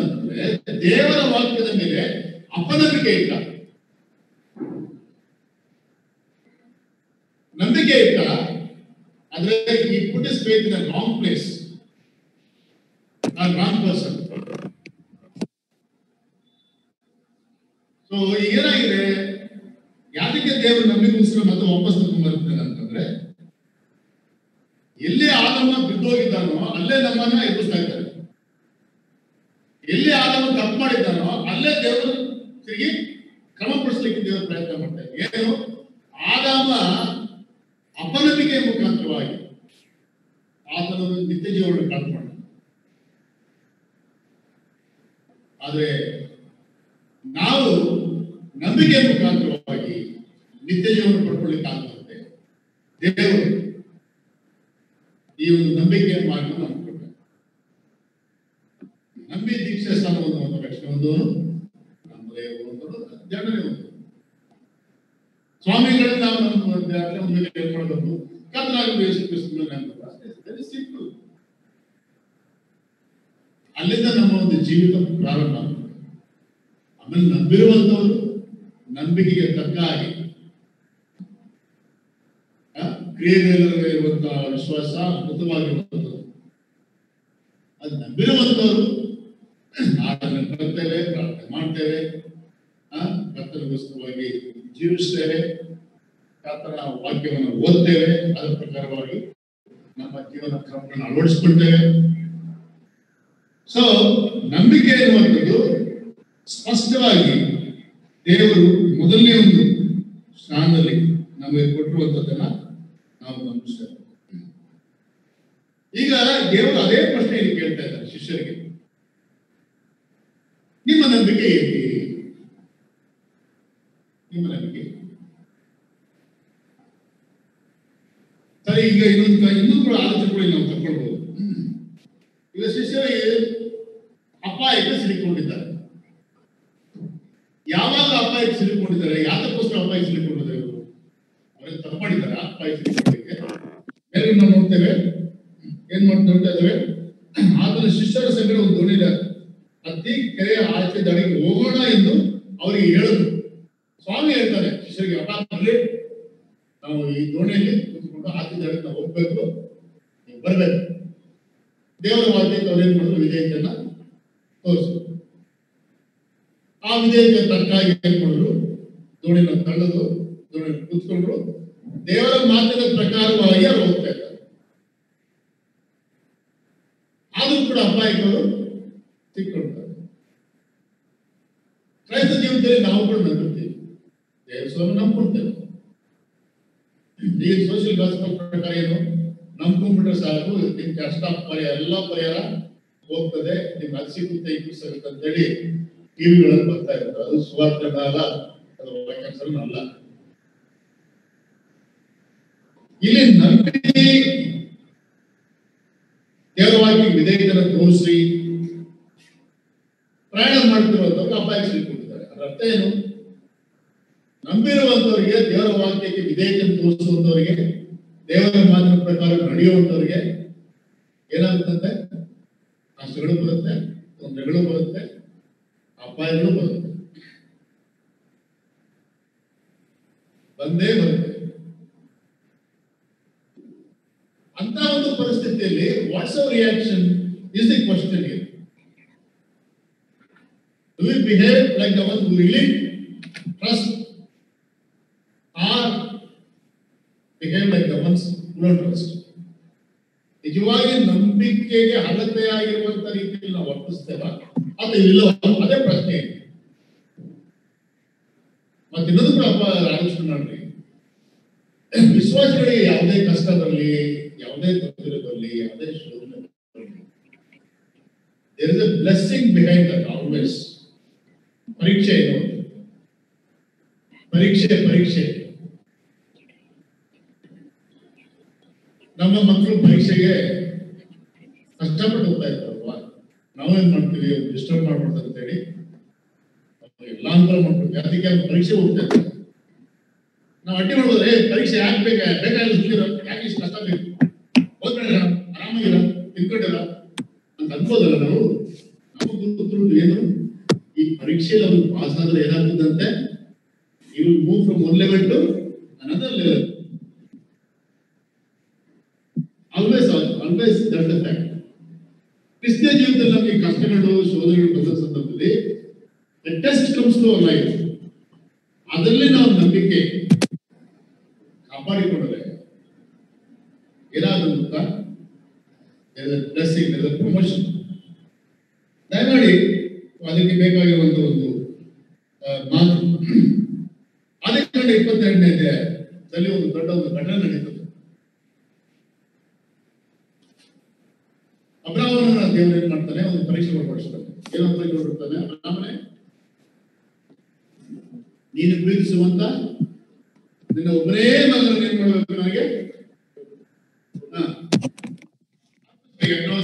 ದೇವರ ವಾಕ್ಯದ ಮೇಲೆ ಅಪನಂಬಿಕೆ ಇಟ್ಟ. ನಂಬಿಕೆ ಇಟ್ಟ. ಅದರಲ್ಲಿ ಈ put his faith place. Wrong person so ಏನಾಗಿದೆ? ಯಾತಕ್ಕೆ ದೇವರು ನಂಬಿಕೆ ಮತ್ತೆ ವಾಪಸ್ ತಗೊಂಡ್ಬರ್ತಾರೆ ಅಂತಂದ್ರೆ, ಎಲ್ಲಿ ಆದಮ ಬಿದ್ದೋಗಿದ್ದಾನೋ, ಅಲ್ಲೇ ನಮ್ಮನ್ನ ಎದುರಿಸ್ತಾ ಇದ್ದಾರೆ. ಎಲ್ಲಿ ಆದಮ ತಪ್ಪು ಮಾಡಿದ್ದಾನೋ, ಅಲ್ಲೇ ದೇವರು ತಿರುಗಿ ಕ್ರಮಪಡಿಸ್ಲಿಕ್ಕೆ ದೇವರು ಪ್ರಯತ್ನ ಮಾಡ್ತಾರೆ ಏನು? ಆದಾಮ ಅಪನಂಬಿಕೆ ಮುಖಾಂತರವಾಗಿ ಆತನ ನಿತ್ಯ ಜೀವನ ಕಳ್ಕೊಂಡ ಆದರೆ ನಾವು ನಂಬಿಕೆ ಮುಖಾಂತರವಾಗಿ ನಿತ್ಯ ಜೀವನ ಪಡ್ಕೊಳ್ಳಿಕ್ಕೆ ಆಗುತ್ತೆ ದೇವರು ಈ ಒಂದು ನಂಬಿಕೆಯ ಮಾರ್ಗ ನಮ್ಗೆ ನಂಬಿಕೆ ನಂಬಿ ದೀಕ್ಷೆ ಸ್ಥಾನ ಒಂದು ರಕ್ಷಣೆ ಒಂದು ನಮ್ಮದೇ ಒಂದು, ಜನರೇ ಒಂದು. ಸ್ವಾಮಿಗಳನ್ನ ನಾವು ನಮ್ಮ ನಂಬಿಕೆ ಹೇಳ್ಕೊಳ್ಬೇಕು ಕ್ರಿಸ್ತನ ಸಿಂಪಲ್. ಅಲ್ಲಿಂದ ನಮ್ಮ ಒಂದು ಜೀವಿತ ಪ್ರಾರಂಭ. ಆಮೇಲೆ ನಂಬಿರುವಂತವರು ನಂಬಿಕೆಗೆ ತಕ್ಕ ಹಾಗೆ ಆ, ಕ್ರಿಯೆಗಳಿರುವಂತಹ ವಿಶ್ವಾಸ ಅದ್ಭುತವಾಗಿರುವಂಥದ್ದು ಅದು ನಂಬಿರುವಂತವರು ಆರಾಧನೆ ಬರ್ತೇವೆ ಪ್ರಾರ್ಥನೆ ಮಾಡ್ತೇವೆ ಕರ್ತನಿಗೋಸ್ಕರವಾಗಿ ಜೀವಿಸ್ತೇವೆ ಕರ್ತನ ವಾಕ್ಯವನ್ನು ಓದ್ತೇವೆ ಅದರ ಪ್ರಕಾರವಾಗಿ ನಮ್ಮ ಜೀವನ ಕ್ರಮಗಳನ್ನು ಅಳವಡಿಸ್ಕೊಳ್ತೇವೆ ಸೊ ನಂಬಿಕೆ ಎನ್ನುವಂಥದ್ದು ಸ್ಪಷ್ಟವಾಗಿ ದೇವರು ಮೊದಲನೇ ಒಂದು ಸ್ಥಾನದಲ್ಲಿ ನಮಗೆ ಕೊಟ್ಟಿರುವಂಥದ್ದನ್ನ ನಾವು ಗಮನಿಸ್ತೇವೆ ಈಗ ದೇವರು ಅದೇ ಪ್ರಶ್ನೆಯನ್ನು ಕೇಳ್ತಾ ಇದ್ದಾರೆ ಶಿಷ್ಯರಿಗೆ. ನಿಮ್ಮ ನಂಬಿಕೆ ಏನು ನಿಮ್ಮ ನಂಬಿಕೆ? ಸರಿ, ಈಗ ಇನ್ನೊಂದು ಇನ್ನೂ ಕೂಡ ಆಲೋಚನೆಗಳು ನಾವು ತಗೊಳ್ಬಹುದು ಈಗ ಶಿಷ್ಯರಿಗೆ ಅಪಾಯಕ್ಕೆ ಸಿಲುಕೊಂಡಿದ್ದಾರೆ ಯಾವಾಗ ಅಪಾಯಕ್ಕೆ ಸಿಲುಕೊಂಡಿದ್ದಾರೆ ಯಾತಕ್ಕೋಸ್ಕರ ಅಪಾಯಕ್ಕೆ ಸಿಲುಕೊಂಡಿದ್ದಾರೆ ಇವರು ಅವರೇ ತಪ್ಪು ಮಾಡಿದ್ದಾರೆ? ಅಪಾಯಕ್ಕೆ ಸಿಲುಕೊಳ್ಳಿಕ್ಕೆ ಮೇಲೆ ನಾವು ನೋಡ್ತೇವೆ. ಏನ್ ಮಾಡಿ ನೋಡ್ತಾ ಇದ್ದೇವೆ ಶಿಷ್ಯರ ಸಂಗಡ ಒಂದು ದೋಣಿ ಹತ್ತಿ ಕೆರೆಯ ಆಚೆ ದಡಿಗೆ ಹೋಗೋಣ ಎಂದು ಅವರಿಗೆ ಹೇಳಿದ್ರು ಸ್ವಾಮಿ ಹೇಳ್ತಾರೆ, ಶಿಷ್ಯರಿಗೆ, ಅಪ್ಪ, ಬರ್ಲಿ. ನಾವು ಈ ದೋಣಿಯಲ್ಲಿ ಕೂತ್ಕೊಂಡು ಆಚೆ ನಾವು ಹೋಗ್ಬೇಕು. ನೀವು ಬರ್ಬೇಕು. ದೇವರ ವಾಕ್ಯಕ್ಕೆ ಅವ್ರು ಏನ್ ಮಾಡಿದ್ರು ವಿಧೇಯಕನ್ನ ತೋರಿಸಿದ್ರು ಆ ವಿಧೇಯಕ ತಕ್ಕಾಗಿ ಏನ್ ಮಾಡಿದ್ರು? ದೋಣಿನ ತಳ್ಳದು ದೋಣಿನ ಕೂತ್ಕೊಂಡ್ರು. ದೇವರ ಮಾತಿನ ಪ್ರಕಾರವಾಗಿ ಅವ್ರು ಹೋಗ್ತಾ ಇದ್ದಾರೆ. ಆದ್ರೂ ಕೂಡ ಅಪಾಯಗಳು ಸಿಕ್ಕೊಳ್ತಾರೆ ಕ್ರೈಸ್ತ ಜೀವನದಲ್ಲಿ ನಾವು ಕೂಡ ನಂಬಿರ್ತೀವಿ ದೇವರ ನಂಬ್ಕೊಳ್ತೇವೆ. ಈಗ ಸೋಷಿಯಲ್ ಗಾಸ್ಪಲ್ ಪ್ರಕಾರ ಏನು? ನಂಬ್ಕೊಂಡ್ಬಿಟ್ರೆ ಸಾಕು ನಿಮ್ ಕಷ್ಟ ಪರಿಹಾರ ಎಲ್ಲ ಪರಿಹಾರ ಹೋಗ್ತದೆ. ನಿಮ್ಗೆ ಅದು ಸಿಗುತ್ತೆ ಇದು ಸಿಗುತ್ತೆ ಅಂತೇಳಿ ಟಿವಿಗಳಲ್ಲಿ ಬರ್ತಾ ಇರುತ್ತೆ ಅದು ಸುವರ್ಣ ಅಲ್ಲ ಅದು ಅಲ್ಲ. ಇಲ್ಲಿ ನಂಬಿಕೆ ದೇವರ ವಾಕ್ಯ ವಿಧೇಯತನ ತೋರಿಸಿ, ಪ್ರಯಾಣ ಮಾಡ್ತಿರುವಂತವ್ರು ಅಪಾಯ ಸಿಕ್ಕೊಂಡಿದ್ದಾರೆ ಅದರ ಅರ್ಥ ಏನು? ನಂಬಿರುವಂತವರಿಗೆ ದೇವರ ವಾಕ್ಯಕ್ಕೆ ವಿಧೇಯತೆ ತೋರಿಸುವಂತವರಿಗೆ ದೇವರ ಮಾತಿನ ಪ್ರಕಾರ ನಡೆಯುವಂತವರಿಗೆ ಏನಾಗುತ್ತಂತೆ? ಕಷ್ಟಗಳು ಬರುತ್ತೆ, ತೊಂದರೆಗಳು ಬರುತ್ತೆ, ಅಪಾಯಗಳು ಬರುತ್ತೆ. ಬಂದೇ ಬರುತ್ತೆ. ಅಂತ ಒಂದು ಪರಿಸ್ಥಿತಿಯಲ್ಲಿ what's our reaction is the question like the ones who really trust? Or like the ones? ನಿಜವಾಗಿ ನಂಬಿಕೆಗೆ ಅಳತೆಯಾಗಿರುವಂತ ರೀತಿಯಲ್ಲಿ ನಾವು ವರ್ತಿಸ್ತೇವ. ಅದು ಇಲ್ಲೋ ಅದೇ ಪ್ರಶ್ನೆ. ಮತ್ತೆ ಇನ್ನೊಂದು ಆಲೋಚನೆ ವಿಶ್ವಾಸಗಳಿಗೆ ಯಾವುದೇ ಕಷ್ಟ ಬರಲಿ ಯಾವುದೇ ಬರಲಿ ಯಾವುದೇ there is blessing behind that always ಪರೀಕ್ಷೆ ಏನು? ಪರೀಕ್ಷೆ ಪರೀಕ್ಷೆ. ನಮ್ಮ ಮಕ್ಕಳು ಪರೀಕ್ಷೆಗೆ ಕಷ್ಟಪಟ್ಟು ಹೋಗ್ತಾ ಇರ್ತಾರಲ್ವಾ ನಾವೇನ್ ಮಾಡ್ತೀವಿ? ಡಿಸ್ಟರ್ಬ್ ಮಾಡ್ಬಾರ್ದು ಅಂತೇಳಿ ಎಲ್ಲ ಅನುಕೂಲ ಮಾಡ್ಬಿಡ್ತೀವಿ ಅದಕ್ಕೆ ಪರೀಕ್ಷೆ ಹೋಗ್ತಾ ಇರ್ತಾರೆ ನಾವು ಅಡ್ಡಿ ಮಾಡ್ಬೋದ್ರೆ ಪರೀಕ್ಷೆ ಯಾಕೆ ಬೇಕ? ಸುತ್ತಿರೋ ಯಾಕೆ ಇಷ್ಟು ಕಷ್ಟ ಬೇಕು ಹೋಗ್ಬೇಡ ಆರಾಮಾಗಿರ. ತಿಳ್ಕೊಂಡಿರ ಅಂತ ಅನ್ಬೋದಲ್ಲ ನಾವು. ನಮಗೆ ಏನು? ಈ ಪರೀಕ್ಷೆಯಲ್ಲಿ ಅವ್ರು ಪಾಸ್ ಆದ್ರೆ ಏನಾಗ್ತದಂತೆ? ಇವ್ರು move from one level to another level always always that the fact ಕ್ರಿಸ್ತಿಯ ಜೀವಿತದಲ್ಲಿ ನಮಗೆ ಕಷ್ಟಗಳು ಶೋಧನೆಗಳು ಬಂದ ಸಂದರ್ಭದಲ್ಲಿ ಲೈಫ್ ಅದರಲ್ಲಿ ನಾವು ನಂಬಿಕೆ ಕಾಪಾಡಿಕೊಂಡರೆ ಏನಾದ್ರು ಗೊತ್ತಾ? ಬ್ಲೆಸ್ಸಿಂಗ್ ಪ್ರಮೋಷನ್ ದಯಮಾಡಿ ಅದಕ್ಕೆ ಬೇಕಾಗಿರುವಂತ ಒಂದು ಮಾತು. ಅದಕ್ಕೆ ಇಪ್ಪತ್ತೆರಡನೇ ಅಧ್ಯಾಯದಲ್ಲಿ ಒಂದು ದೊಡ್ಡ ಒಂದು ಘಟನೆ ನಡೀತದೆ ಅಬ್ರಾಹ್ಮಣನ ದೇವರು ಏನ್ ಮಾಡ್ತಾನೆ? ಒಂದು ಪರೀಕ್ಷೆ ಒಳಪಡಿಸ್ತಾನೆ ಏನಂತ ಮಾಡ್ತಾನೆ ಆಮೇಲೆ ನೀನು ಪ್ರೀತಿಸುವಂತ ನಿನ್ನ ಒಬ್ಬನೇ ಮಗನ ಏನ್ ಮಾಡ್ಬೇಕು ನನಗೆ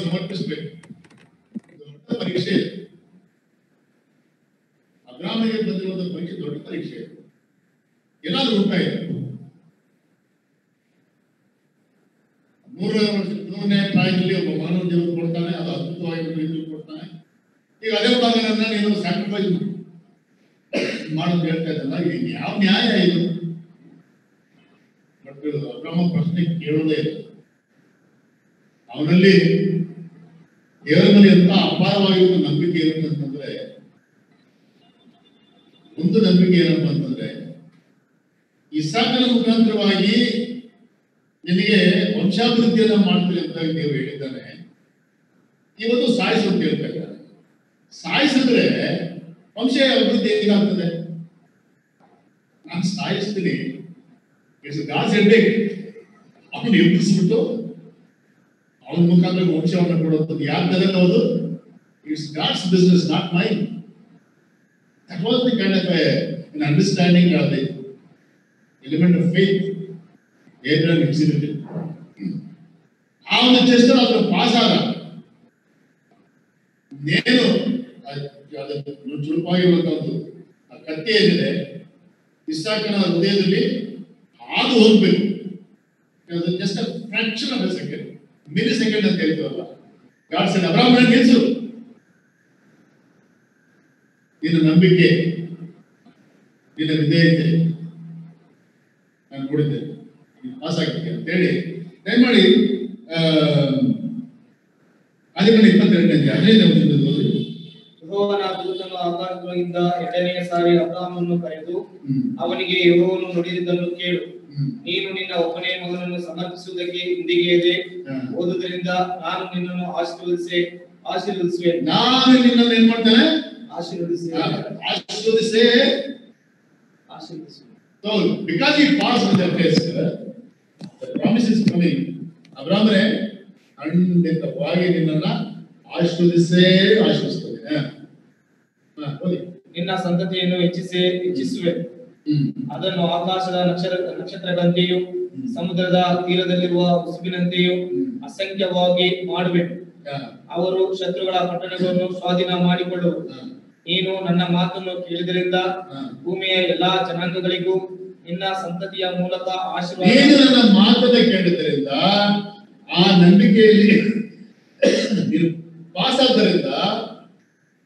ಸಮರ್ಪಿಸ್ಬೇಕು ಪರೀಕ್ಷೆ ಇದೆ. ಅಬ್ರಾಹ್ಮನಿಗೆ ಬಂದಿರುವಂತ ಪರೀಕ್ಷೆ ದೊಡ್ಡ ಪರೀಕ್ಷೆ. ಎಲ್ಲಾದ್ರೂ ಉಂಟಾ ಮೂರನೇ ವರ್ಷ ಮೂರನೇ ಪ್ರಾಯದಲ್ಲಿ ಒಬ್ಬ ಮಾನವ ದೇವರು ಕೊಡ್ತಾನೆ, ಅದು ಅದ್ಭುತವಾಗಿ ಕೊಡ್ತಾನೆ. ಈಗ ಅದೇ ಮಗನನ್ನ ನೀನು ಸ್ಯಾಕ್ರಿಫೈಸ್ ಮಾಡೋದು ಹೇಳ್ತಾ ಇದ್ದಲ್ಲ ಯಾವ ನ್ಯಾಯ ಇದು? ಬಟ್ ಅಕ್ರಮ ಪ್ರಶ್ನೆ ಕೇಳೋದೇ ಇಲ್ಲ. ಅವನಲ್ಲಿ ದೇವರಲ್ಲಿ ಎಂತ ಅಪಾರವಾಗಿರುವ ನಂಬಿಕೆ ಇರುತ್ತೆ ಅಂತಂದ್ರೆ, ಒಂದು ನಂಬಿಕೆ ಏನಪ್ಪ ಅಂತಂದ್ರೆ ಇಸಾಕನ ಮುಖಾಂತರವಾಗಿ ನಿನಗೆ ವಂಶಾಭಿವೃದ್ಧಿಯನ್ನ ಮಾಡ್ತೀರಿ ಅಂತ ದೇವರು ಹೇಳಿದ್ದಾನೆ. ಇವತ್ತು ಸಾಯಿಸು ಅಂತ ಸಾಯಿಸಿದ್ರೆ ವಂಶ ಅಭಿವೃದ್ಧಿ ಹೇಗಾಗ್ತದೆ ನಾನು ಸಾಯಿಸ್ತೀನಿ ಇಟ್ಸ್ ಗಾಸ್ ಹೆಡ್ಡೇಕ್ ಅವನು ಎಬ್ಬಿಸ್ಬಿಟ್ಟು ಅವನ ಮುಖಾಂತರ ವಂಶವನ್ನು ಕೊಡುವಂಥದ್ದು ಯಾರ್ದಲ್ಲ ಹೌದು it's God's business not mine that was the kind of an understanding of the element of faith Abraham exhibited. ಆ ಒಂದು ಟೆಸ್ಟ್ ಅದರ ಪಾಸ್ ಆದ ಚುರುಕಾಗಿರುವಂತದ್ದು ಆ ಕತ್ತೆ ಏನಿದೆ ಇಸಾಕನ ಹೃದಯದಲ್ಲಿ ಹಾದು ಹೋಗ್ಬೇಕು. Just fraction of second millisecond ಅಂತ ಹೇಳ್ತೀವಲ್ಲ ಗಾಡ್ ಸೆಡ್ ಅಬ್ರಾಹ್ಮಣ ನಿಲ್ಸು ನಿನ್ನ ನಂಬಿಕೆ, ನಿನ್ನ ವಿಧೇಯತೆ, ನಾನು ಕೊಡಿದ್ದೇನೆ ಪಾಸ್ ಆಗಿದ್ದೆ ಅಂತ ಹೇಳಿ. ದಯಮಾಡಿ ಅದಕ್ಕೆ ಇಪ್ಪತ್ತೆರಡನೇ ಹದಿನೈದು ದೂತನು ಆಕಾಶದೊಳಗಿಂದ ಎರಡನೆಯ ಸಾರಿ ಅಬ್ರಾಹ್ಮನ್ನು ಕರೆದು ಅವನಿಗೆ ಯೆಹೋವನು ನುಡಿದಿದ್ದನ್ನು ಕೇಳು. ನೀನು ನಿನ್ನ ಒಬ್ಬನೇ ಮಗನನ್ನು ಸಮರ್ಪಿಸುವುದಕ್ಕೆ ಹಿಂದಿಗೆಯದೆ ಓದುದರಿಂದ ಓದುವುದರಿಂದ ನಾನು ನಿನ್ನನ್ನು ಆಶೀರ್ವದಿಸಿ ಆಶೀರ್ವದಿಸುವೆ ನಾನು ನಿನ್ನನ್ನು ಏನ್ ಮಾಡ್ತೇನೆ? ಆಶೀರ್ವದಿಸಿ. ಆಶೀರ್ವದಿಸೆ. ಆಶೀರ್ವದಿಸೇ. So, because he passed with the test, the promise is coming. ಅಬ್ರಾಮರೇ ಖಂಡಿತವಾಗಿ ನಿನ್ನನ್ನ ಆಶೀರ್ವದಿಸೇ. ನಿನ್ನ ಸಂತತಿಯನ್ನು ಹೆಚ್ಚಿಸಿ ಹೆಚ್ಚಿಸುವೆ. ಅದನ್ನು ಆಕಾಶದ ನಕ್ಷತ್ರ ನಕ್ಷತ್ರಗಳಂತೆಯೂ ಸಮುದ್ರದ ತೀರದಲ್ಲಿರುವ ಉಸುಬಿನಂತೆಯೂ ಅಸಂಖ್ಯವಾಗಿ ಮಾಡುವೆ. ಅವರು ಶತ್ರುಗಳ ಪಟ್ಟಣಗಳನ್ನು ಸ್ವಾಧೀನ ಮಾಡಿಕೊಳ್ಳುವರು. ಹ. ನೀನು ನನ್ನ ಮಾತನ್ನು ಕೇಳಿದ್ರಿಂದ ಭೂಮಿಯ ಎಲ್ಲಾ ಜನಾಂಗಗಳಿಗೂ ನಿನ್ನ ಸಂತತಿಯ ಮೂಲಕ ಆಶೀರ್ವಾದ ನನ್ನ ಮಾತನ್ನ ಕೇಳಿದ್ದರಿಂದ ಆ ನಂಬಿಕೆಯಲ್ಲಿ ಪಾಸ್ ಆದ್ದರಿಂದ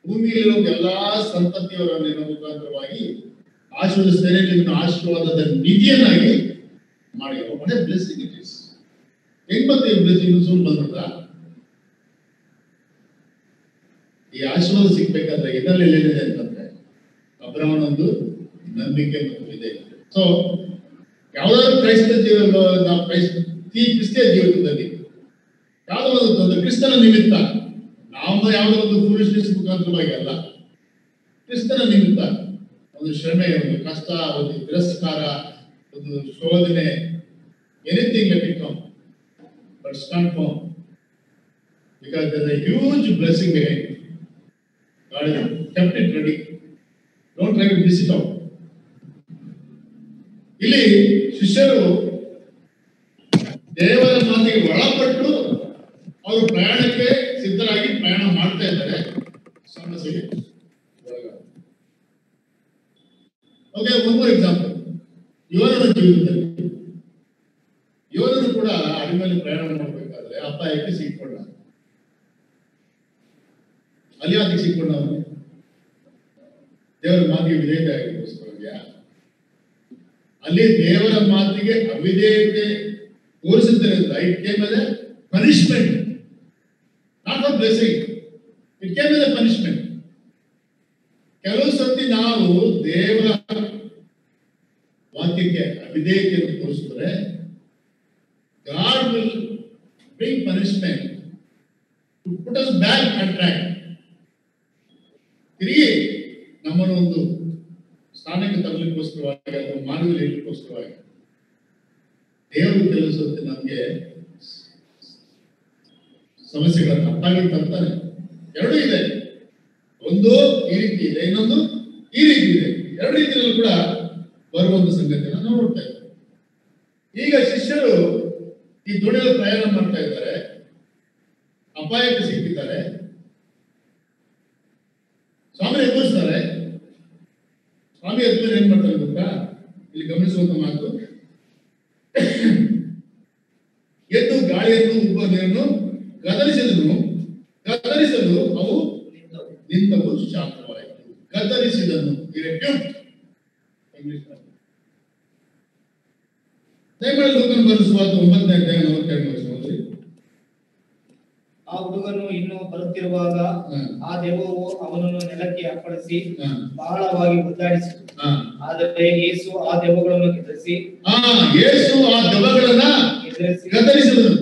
ಭೂಮಿಯಲ್ಲಿರುವ ಎಲ್ಲಾ ಸಂತತಿಯವರ ನಿನ್ನ ಮುಖಾಂತರವಾಗಿ ಆಶೀರ್ವದಿಸ್ತೇನೆ ನಿಮ್ಮ ಆಶೀರ್ವಾದದ ನಿಧಿಯನ್ನಾಗಿ ಮಾಡಿ. ಮನೆ ಬ್ಲೆಸ್ಸಿಂಗ್ ಇಟ್ ಇಸ್ ಹೆಂಗ್ ಮತ್ತೆ ಈ ಬ್ಲೆಸ್ಸಿಂಗ್ ಈ ಆಶೀರ್ವಾದ ಸಿಗ್ಬೇಕಾದ್ರೆ ಇದರಲ್ಲಿ ಏನಿದೆ ಅಂತಂದ್ರೆ ಅಬ್ರಹ್ಮನೊಂದು ನಂಬಿಕೆ ಮತ್ತು ಇದೆ. ಸೊ ಯಾವ್ದಾದ್ರು ಕ್ರೈಸ್ತ ಜೀವ ನಾವು ಕ್ರೈಸ್ತ ಈ ಕ್ರಿಸ್ತಿಯ ಜೀವನದಲ್ಲಿ ಯಾವುದೋ ಒಂದು ಕ್ರಿಸ್ತನ ನಿಮಿತ್ತ ನಾವು ಯಾವುದೋ ಒಂದು ಫೂಲಿಶ್ನೆಸ್ ಮುಖಾಂತರವಾಗಿ ಅಲ್ಲ ಕ್ರಿಸ್ತನ ನಿಮಿತ್ತ ಒಂದು ಶ್ರಮೆ, ಒಂದು ಕಷ್ಟ, ಒಂದು ತಿರಸ್ಕಾರ, ಒಂದು ಶೋಧನೆ anything let it come but stand firm because there a huge blessing behind God it ready. Don't try to miss it out. ಇಲ್ಲಿ ಶಿಷ್ಯರು ದೇವರ ಮಾತಿಗೆ ಒಳಪಟ್ಟು ಅವರು ಪ್ರಯಾಣಕ್ಕೆ ಸಿದ್ಧರಾಗಿ ಪ್ರಯಾಣ ಮಾಡ್ತಾ ಇದ್ದಾರೆ. ಸಮಸ್ಯೆಗೆ ಓಕೆ ಮೋರ್ ಎಕ್ಸಾಂಪಲ್ ಯೋಧನ ಜೀವಿತದಲ್ಲಿ. ಕೂಡ ಅಡಿಮೇಲೆ ಪ್ರಯಾಣ ಮಾಡಬೇಕಾದ್ರೆ ಅಪಾಯಕ್ಕೆ ಸಿಕ್ಕೊಂಡ? ಅಲಿಯಾದಿಗೆ ಸಿಕ್ಕೊಂಡ ಅವನು? ದೇವರ ಮಾತಿಗೆ ವಿಧೇಯತೆ ಆಗಿಗೋಸ್ಕರ ಅಲ್ಲಿ ದೇವರ ಮಾತಿಗೆ ಅವಿಧೇಯತೆ ತೋರಿಸಿದ್ದರಿಂದ it came as a punishment not for blessing it came as a punishment ಕೆಲವು ಸತಿ ನಾವು ದೇವರ ವಾಕ್ಯಕ್ಕೆ ಅವಿಧೇಯತೆಯನ್ನು ತೋರಿಸಿದ್ರೆ God will bring punishment to put us back on track ತಿರುಗಿ ನಮ್ಮನ್ನು ಒಂದು ಸ್ಥಾನಕ್ಕೆ ತರಲಿಕ್ಕೋಸ್ಕರವಾಗಿ ಅಥವಾ ಮಾರ್ಗದಲ್ಲಿ ಇರಲಿಕ್ಕೋಸ್ಕರವಾಗಿ ದೇವರು ಕೆಲವು ಸತಿ ನಮಗೆ ಸಮಸ್ಯೆಗಳನ್ನು ತಪ್ಪಾಗಿ ತರ್ತಾನೆ ಎರಡೂ ಇದೆ. ಒಂದು ಈ ರೀತಿ ಇದೆ, ಇನ್ನೊಂದು ಈ ರೀತಿ ಇದೆ. ಎರಡು ರೀತಿಯಲ್ಲೂ ಕೂಡ ಒಂದು ಸಂಗತಿಯನ್ನು ನಾವು ನೋಡ್ತಾ ಈಗ ಶಿಷ್ಯರು ಈ ದುಡಿಯಲು ಪ್ರಯಾಣ ಮಾಡ್ತಾ ಇದ್ದಾರೆ ಅಪಾಯಕ್ಕೆ ಸಿಕ್ಕಿದ್ದಾರೆ ಸ್ವಾಮಿ ಎದುರಿಸ್ತಾರೆ ಸ್ವಾಮಿ ಎದುರು ಏನ್ ಮಾಡ್ತಾರೆ ಗೊತ್ತಾ ಇಲ್ಲಿ ಗಮನಿಸುವಂತ ಮಾತು ಎದ್ದು ಗಾಳಿಯನ್ನು ಉಬ್ಬ ನೀರನ್ನು ಗದರಿಸಿದನು ಗದರಿಸಲು ಅವು ನಿಂತವು. ನಿಂತವು ಶಾಂತವಾಯಿತು ಗದರಿಸಿದನು ಇಂಗ್ಲಿಷ್ ದಯಮಾಡಿ ಲೂಕನ ಬರೆಸುವಾಗ ಒಂಬತ್ತನೇ ಅಧ್ಯಾಯ ನಲವತ್ತೆರಡು ವರ್ಷ ಓದ್ರಿ ಆ ಹುಡುಗನು ಇನ್ನೂ ಹ್ಮ್. ಆ ದೆವ್ವವು ಅವನನ್ನು ನೆಲಕ್ಕೆ ಅಪ್ಪಳಿಸಿ ಬಹಳವಾಗಿ ಒದ್ದಾಡಿಸಿತು ಆದರೆ ಯೇಸು ಆ ದೆವ್ವಗಳನ್ನು ಎದುರಿಸಿ ಆ ಯೇಸು ಆ ದೆವ್ವಗಳನ್ನ ಎದುರಿಸಿ. ಗದರಿಸಿದನು